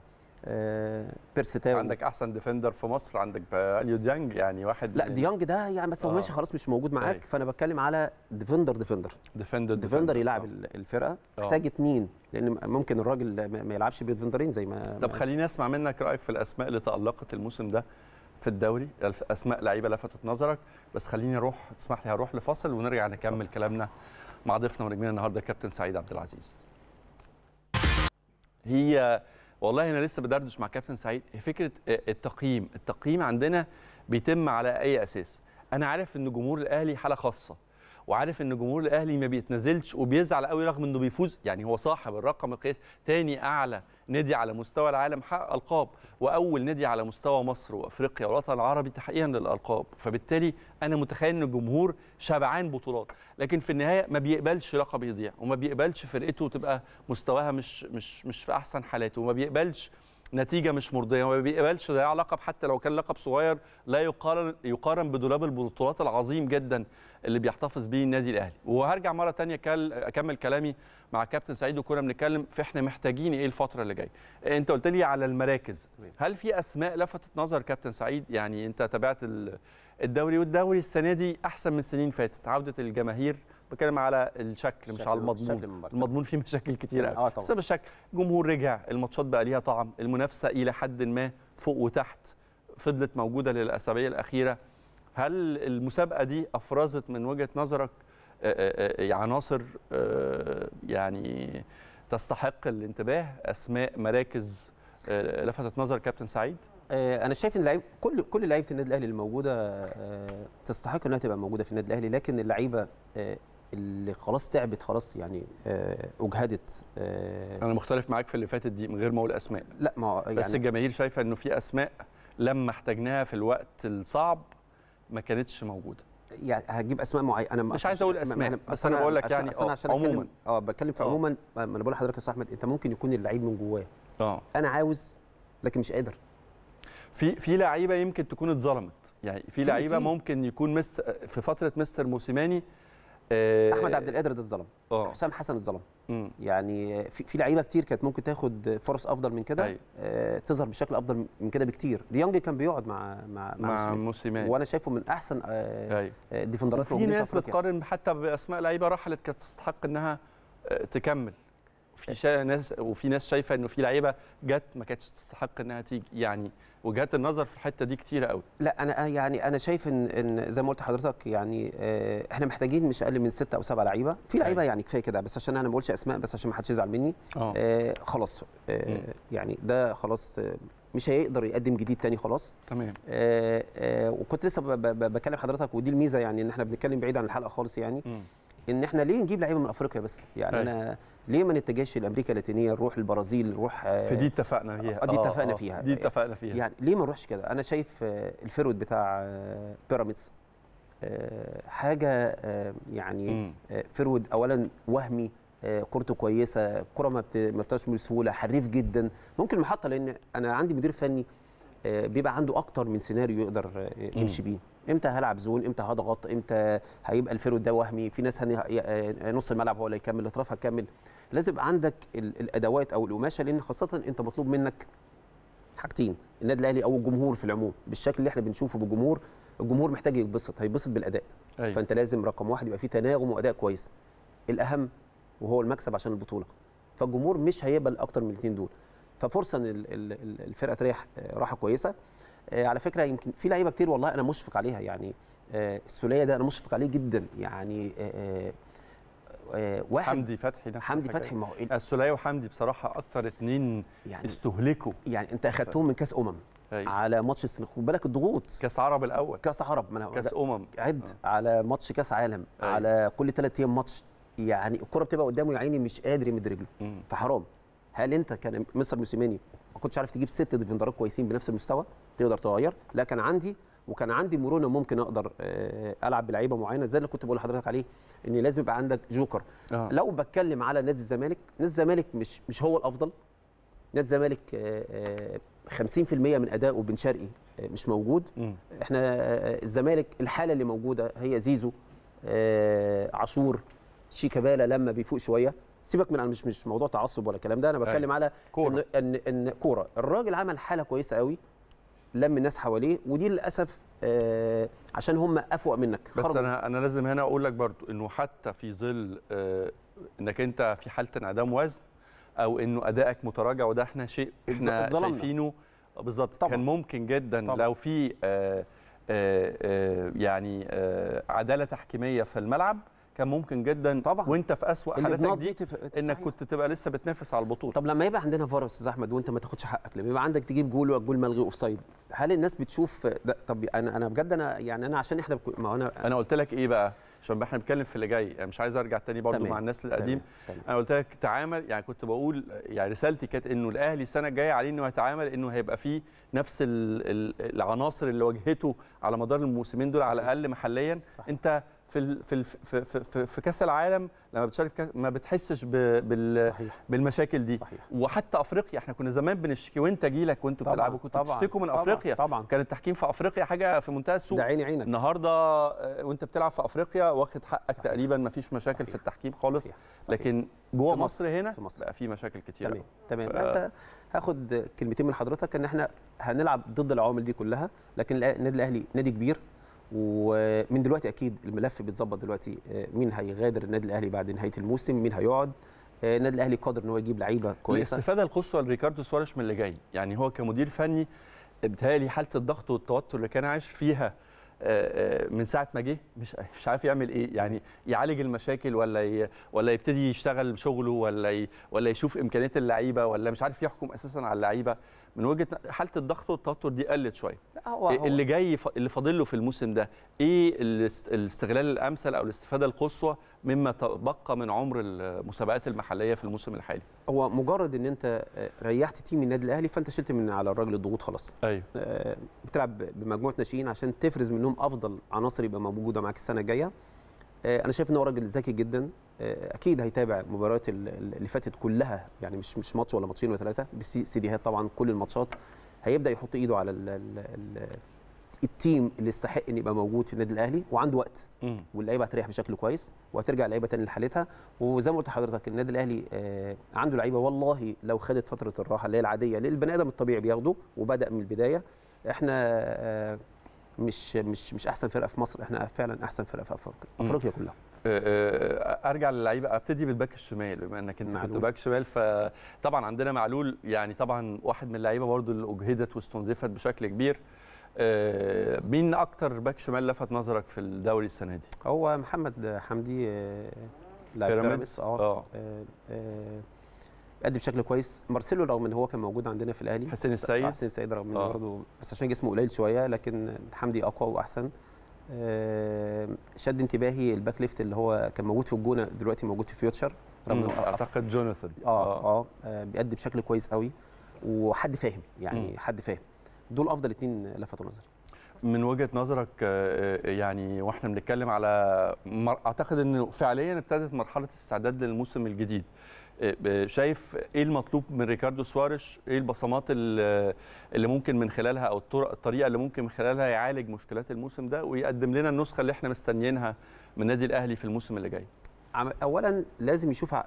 آه، بيرسي تاو
عندك أحسن defender في مصر عندك أليو ديانج يعني واحد
لا ديانج ده يعني بس هو
آه.
ماشي خلاص مش موجود معاك
أيوة.
فأنا بتكلم على defender defender
defender
defender يلعب ال- الفرقة
آه.
محتاج اتنين لأن ممكن الراجل ما يلعبش ب defenderين زي ما
طب خليني أسمع منك رأيك في الأسماء اللي تألقت الموسم ده في الدوري أسماء لعيبة لفتت نظرك بس خليني أروح تسمح لي هروح لفاصل ونرجع نكمل كلامنا مع ضيفنا ونجمنا النهارده كابتن سعيد عبد العزيز هي والله أنا لسه بدردش مع كابتن سعيد. فكرة التقييم. التقييم عندنا بيتم على أي أساس؟ أنا عارف إن جمهور الأهلي حالة خاصة. وعارف إن جمهور الأهلي ما بيتنازلش وبيزعل قوي رغم إنه بيفوز. يعني هو صاحب الرقم القياسي. تاني أعلى نادي على مستوى العالم حقق ألقاب وأول نادي على مستوى مصر وأفريقيا والوطن العربي تحقيقا للألقاب. فبالتالي أنا متخيل إن الجمهور شبعان بطولات. لكن في النهاية ما بيقبلش لقب يضيع وما بيقبلش فرقته تبقى مستواها مش مش مش في أحسن حالاته وما بيقبلش نتيجة مش مرضية ما بيقبلش ضياع لقب حتى لو كان لقب صغير لا يقارن يقارن بدولاب البطولات العظيم جدا اللي بيحتفظ بيه النادي الأهلي. وهرجع مرة تانية كال- أكمل كلامي مع كابتن سعيد وكنا بنتكلم في إحنا محتاجين إيه الفترة اللي جاية. أنت قلت لي على المراكز. هل في أسماء لفتت نظر كابتن سعيد؟ يعني أنت تابعت ال- الدوري والدوري السنة دي أحسن من سنين فاتت. عودة الجماهير بتكلم على الشكل مش على المضمون. المضمون فيه مشاكل كتير قوي
طبعا.
بسبب الشكل جمهور رجع الماتشات بقى ليها طعم المنافسة إلى حد ما فوق وتحت فضلت موجودة للأسابيع الأخيرة. هل المسابقة دي أفرزت من وجهة نظرك؟ آه، آه، آه، عناصر آه، يعني تستحق الانتباه أسماء مراكز آه، لفتت نظر كابتن سعيد؟
آه، أنا شايف إن لعيب كل كل لعيبة النادي الأهلي الموجودة آه، تستحق إنها تبقى موجودة في النادي الأهلي لكن اللعيبة آه، اللي خلاص تعبت خلاص يعني آه، أجهدت آه،
أنا مختلف معاك في اللي فاتت دي من غير ما أقول أسماء
لا ما هو
بس
يعني
الجماهير شايفة إنه في أسماء لما احتاجناها في الوقت الصعب ما كانتش موجودة
يعني هجيب أسماء معينه أنا
مش عايز أقول
ما-
أسماء،
ما-
بس أنا بقول لك يعني
أنا عشان
عموماً.
آه بتكلم في
آه.
عموما ما أنا بقول لحضرتك يا أستاذ احمد أنت ممكن يكون اللعيب من جواه
آه
أنا عاوز لكن مش قادر
في في لعيبة يمكن تكون اتظلمت يعني في
لعيبة.
ممكن يكون مس في فترة مستر موسيماني
أحمد عبد القادر ده اتظلم
آه
حسام حسن اتظلم. يعني في, في لعيبة كتير كانت ممكن تاخد فرص أفضل من كده
أيوة.
آه تظهر بشكل أفضل من كده بكتير ديانج كان بيقعد مع مع
مع
موسيماني. وأنا شايفه من أحسن آه
أيوه
آه، ديفندرات
وفي
موجودين
ناس. بتقارن حتى بأسماء لعيبة رحلت كانت تستحق إنها آه، تكمل في شا... ناس وفي ناس شايفة إنه في لعيبة جت ما كانتش تستحق إنها تيجي يعني وجهات النظر في الحتة دي كتيرة قوي
لا أنا يعني أنا شايف إن إن زي ما قلت لحضرتك يعني آه، إحنا محتاجين مش أقل من ستة أو سبعة لعيبة في لعيبة
أيوة.
يعني كفاية كده بس عشان أنا ما بقولش أسماء بس عشان ما حدش يزعل مني
آه
آه خلاص آه. يعني ده خلاص آه، مش هيقدر يقدم جديد تاني خلاص
تمام
آه آه وكنت لسه ب- ب- بكلم حضرتك ودي الميزة يعني إن إحنا بنتكلم بعيد عن الحلقة خالص يعني
مم.
إن إحنا ليه نجيب لعيبة من أفريقيا بس يعني
أيوة.
أنا ليه ما نتجهش لأمريكا اللاتينية نروح البرازيل نروح آه،
في دي اتفقنا فيها.
آه، دي اتفقنا فيها.
دي اتفقنا فيها.
يعني ليه ما نروحش كده؟ أنا شايف آه، ال forward بتاع آه، بيراميدز آه، حاجة آه، يعني. آه، forward اولا وهمي آه، كورته كويسة كره ما بت- ما بتطلعش بسهولة حريف جدا. ممكن المحطه لأن أنا عندي مدير فني آه، بيبقى عنده أكتر من سيناريو يقدر آه، يمشي بيه. إمتى هلعب زون؟ إمتى هضغط؟ إمتى هيبقى الفيرود ده وهمي؟ في ناس هن... آه، نص الملعب هو اللي يكمل الاطراف هتكمل. لازم يبقى عندك ال- الأدوات أو القماشة لأن خاصة أنت مطلوب منك حاجتين النادي الأهلي أو الجمهور في العموم بالشكل اللي إحنا بنشوفه بالجمهور الجمهور محتاج يتبسط هيتبسط بالأداء.
أيوة.
فأنت لازم رقم واحد يبقى فيه تناغم وأداء كويس الأهم وهو المكسب عشان البطولة. فالجمهور مش هيقبل أكتر من الاثنين دول. ففرصة إن ال- ال- ال- الفرقة تريح آه، راحة كويسة. آه، على فكرة يمكن في لعيبة كتير والله أنا مشفق عليها يعني آه، السولية ده أنا مشفق عليه جدا يعني واحد.
حمدي فتحي نفس
حمدي. فتحي ما هو
السوليه وحمدي بصراحة أكتر اتنين
يعني
استهلكوا.
يعني أنت أخدتهم من كأس أمم
أيوة.
على ماتش السنغال خد بالك الضغوط.
كأس عرب الأول.
كأس عرب. ما أنا
كأس أمم.
عد على ماتش كأس عالم.
أيوة.
على كل ثلاث أيام ماتش. يعني الكرة بتبقى قدامه يا عيني مش قادر يمد رجله. فحرام. هل أنت كان مستر موسيماني ما كنتش عارف تجيب ست defenderات كويسين بنفس المستوى؟ تقدر تغير. لا كان عندي وكان عندي مرونة ممكن أقدر آه، ألعب بلعيبة معينة زي اللي كنت بقول لحضرتك عليه ان لازم يبقى عندك جوكر
آه.
لو بتكلم على نادي الزمالك نادي الزمالك مش مش هو الأفضل نادي الزمالك آه، آه، 50% من ادائه بن شرقي آه، مش موجود
مم.
إحنا آه، الزمالك الحالة اللي موجودة هي زيزو آه، عاشور شيكابالا لما بيفوق شوية سيبك من مش مش موضوع تعصب ولا الكلام ده أنا بتكلم
أيوة.
على
كورة.
إن إن إن كورة الراجل عمل حالة كويسة قوي لم الناس حواليه ودي للأسف آه، عشان هم أفوق منك
بس. أنا أنا لازم هنا أقول لك برضو إنه حتى في ظل آه، إنك أنت في حالة انعدام وزن أو إنه أدائك متراجع وده إحنا شيء
إحنا.
شايفينه بالظبط. كان ممكن جدا
طبعاً.
لو في آه، آه، آه، يعني آه، عدالة تحكيمية في الملعب كان ممكن جدا
طبعاً.
وانت في أسوأ حالاتك دي
تف-
إنك
صحيح.
كنت تبقى لسه بتنافس على البطولة
طب لما يبقى عندنا فار يا أستاذ أحمد وانت ما تاخدش حقك لما يبقى عندك تجيب جول والجول ملغي offside هل الناس بتشوف ده طب أنا أنا بجد أنا يعني أنا عشان إحنا بكو- ما أنا
أنا قلت لك إيه بقى عشان إحنا بنتكلم في اللي جاي أنا مش عايز أرجع تاني برضو
تمام.
مع الناس القديم
تمام.
أنا قلت لك تعامل يعني كنت بقول يعني رسالتي كانت إنه الأهلي السنة الجاية عليه إنه يتعامل إنه هيبقى فيه نفس ال- ال- العناصر اللي واجهته على مدار الموسمين دول على الأقل محليا
صحيح.
أنت في في في في, في, في كأس العالم لما بتشارك في كاس ما بتحسش بال
صحيح
بالمشاكل دي
صحيح.
وحتى أفريقيا إحنا كنا زمان بنشتكي وانت جيلك وانتوا بتلعبوا كنتوا بتشتكوا من
طبعاً،
أفريقيا
طبعاً.
كان التحكيم في أفريقيا حاجة في منتهى السوء
ده عيني عينك
النهارده آه، وانت بتلعب في أفريقيا واخد حقك
صحيح.
تقريبا ما فيش مشاكل في
صحيح.
التحكيم خالص
صحيح. صحيح.
لكن جوه
في
مصر,
مصر.
هنا
في مصر.
بقى في مشاكل كتير
تمام تمام
ف-
انت هاخد كلمتين من حضرتك ان إحنا هنلعب ضد العوامل دي كلها لكن النادي الأهلي نادي كبير ومن دلوقتي أكيد الملف بيتظبط دلوقتي آه، مين هيغادر النادي الأهلي بعد نهاية الموسم مين هيقعد آه، النادي الأهلي قادر إن هو يجيب لعيبة كويسة.
الاستفادة القصوى لريكاردو سواريش من اللي جاي يعني هو كمدير فني بيتهيألي حالة الضغط والتوتر اللي كان عايش فيها آه، من ساعة ما جه مش مش عارف يعمل إيه يعني يعالج المشاكل ولا ي... ولا يبتدي يشتغل شغله ولا ي... ولا يشوف إمكانيات اللعيبة ولا مش عارف يحكم أساسا على اللعيبة. من وجهة حالة الضغط والتوتر دي قلت
شوية. هو
إيه
هو-
اللي جاي ف... اللي فاضل له في الموسم ده؟ إيه الاست... الاستغلال الأمثل أو الاستفادة القصوى مما تبقى من عمر المسابقات المحلية في الموسم الحالي؟
هو مجرد إن أنت آه، ريحت team النادي الأهلي فأنت شلت من على الراجل الضغوط خلاص.
أيوه.
آه، بتلعب بمجموعة ناشئين عشان تفرز منهم أفضل عناصر يبقى موجودة معاك السنة الجاية. آه، أنا شايف إن هو راجل ذكي جدا. أكيد هيتابع المباريات ال- ال- اللي فاتت كلها يعني مش مش ماتش ولا ماتشين ولا ثلاثة بس سيديهات طبعا كل الماتشات. هيبدأ يحط إيده على ال ال ال ال team اللي يستحق إن يبقى موجود في النادي الأهلي وعنده وقت. واللعيبة هتريح بشكل كويس وهترجع اللعيبة تاني لحالتها. وزي ما قلت لحضرتك النادي الأهلي آه، عنده لعيبة والله لو خدت فترة الراحة اللي هي العادية اللي البني آدم الطبيعي بياخده وبدأ من البداية. إحنا آه، مش مش مش أحسن فرقة في مصر إحنا فعلا أحسن فرقة في أفريقيا.
مم.
أفريقيا كلها.
آه، آه، ارجع للعيبة ابتدي بال back الشمال بما انك انت كنت. back شمال فطبعا عندنا معلول يعني طبعا واحد من اللعيبة برضو اللي اجهدت واستنزفت بشكل كبير آه، مين أكتر back شمال لفت نظرك في الدوري السنة دي
هو محمد حمدي آه، لاعب
بيراميدز؟
آه
آه
آه، آه، أدي بشكل كويس مارسيلو رغم إن هو كان موجود عندنا في الأهلي
حسين السيد؟
آه، حسين السيد رغم انه
آه.
برضه بس عشان جسمه قليل شوية لكن حمدي أقوى وأحسن آه، شد انتباهي ال back left اللي هو كان موجود في الجونة دلوقتي موجود في فيوتشر.
أعتقد جوناثان.
آه آه. آه، بيأدي بشكل كويس قوي وحد فاهم يعني
مم.
حد فاهم. دول أفضل اتنين لفتوا نظري.
من وجهة نظرك آه، آه، يعني وإحنا بنتكلم على مر... أعتقد انه فعليا ابتدت مرحلة استعداد للموسم الجديد. آه، آه، شايف إيه المطلوب من ريكاردو سواريش إيه البصمات ال- اللي ممكن من خلالها أو الطرق الطريقة اللي ممكن من خلالها يعالج مشكلات الموسم ده ويقدم لنا النسخة اللي إحنا مستنيينها من النادي الأهلي في الموسم اللي جاي؟
اولا لازم يشوف آه،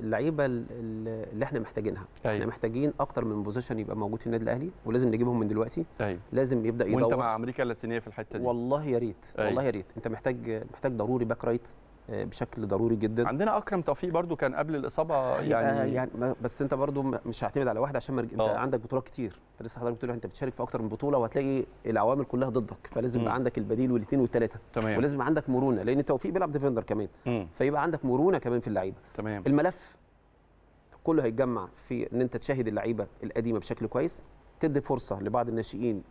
اللعيبة ال- ال- اللي إحنا محتاجينها.
أيوة.
إحنا محتاجين أكتر من position يبقى موجود في النادي الأهلي ولازم نجيبهم من دلوقتي.
أيوه.
لازم يبدأ يدور.
وانت مع أمريكا اللاتينية في الحتة دي.
والله يا ريت.
أيوة.
والله يا ريت. أنت محتاج محتاج ضروري back right آه، بشكل ضروري جدا.
عندنا أكرم توفيق برضو كان قبل الإصابة
يعني
يعني,
يعني بس أنت برضو م- مش هعتمد على واحد عشان مرج... أنت
آه.
عندك بطولات كتير. أنت لسه حضرتك بتقول أنت بتشارك في أكتر من بطولة وهتلاقي العوامل كلها ضدك فلازم. يبقى عندك البديل والاثنين والثلاثه
تمام.
ولازم يبقى عندك مرونة لأن توفيق بيلعب defender كمان.
مم.
فيبقى عندك مرونة كمان في اللعيبة.
تمام.
الملف كله هيتجمع في إن أنت تشاهد اللعيبة القديمة بشكل كويس تدي فرصة لبعض الناشئين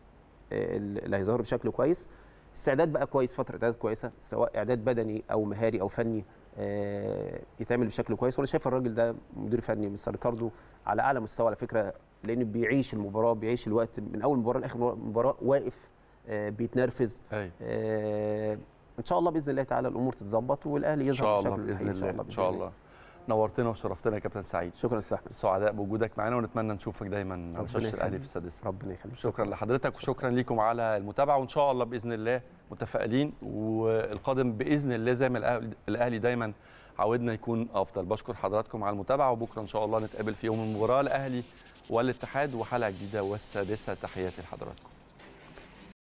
آه، اللي هيظهروا بشكل كويس استعداد بقى كويس فترة إعداد كويسة سواء إعداد بدني أو مهاري أو فني آه، يتعمل بشكل كويس. وأنا شايف الراجل ده مدير فني مستر ريكاردو على أعلى مستوى على فكرة لأنه بيعيش المباراة بيعيش الوقت من أول مباراة لآخر مباراة واقف آه، بيتنرفز. آه، إن شاء الله بإذن الله تعالى الأمور تتظبط والأهلي
إن شاء
يظهر
الله
بشكل بإذن
الله إن شاء الله. نورتنا وشرفتنا يا كابتن سعيد.
شكرا أحمد.
سعداء بوجودك معانا ونتمنى نشوفك دايما على شاشة
الأهلي.
في السادسه
ربنا يخليك.
شكرا لحضرتك وشكرا ليكم على المتابعة وإن شاء الله بإذن الله متفائلين. والقادم بإذن الله زي ما الأهلي دايما عودنا يكون أفضل. بشكر حضراتكم على المتابعة وبكرة إن شاء الله نتقابل في يوم المباراة الأهلي والاتحاد وحلقة جديدة والسادسة. تحياتي لحضراتكم.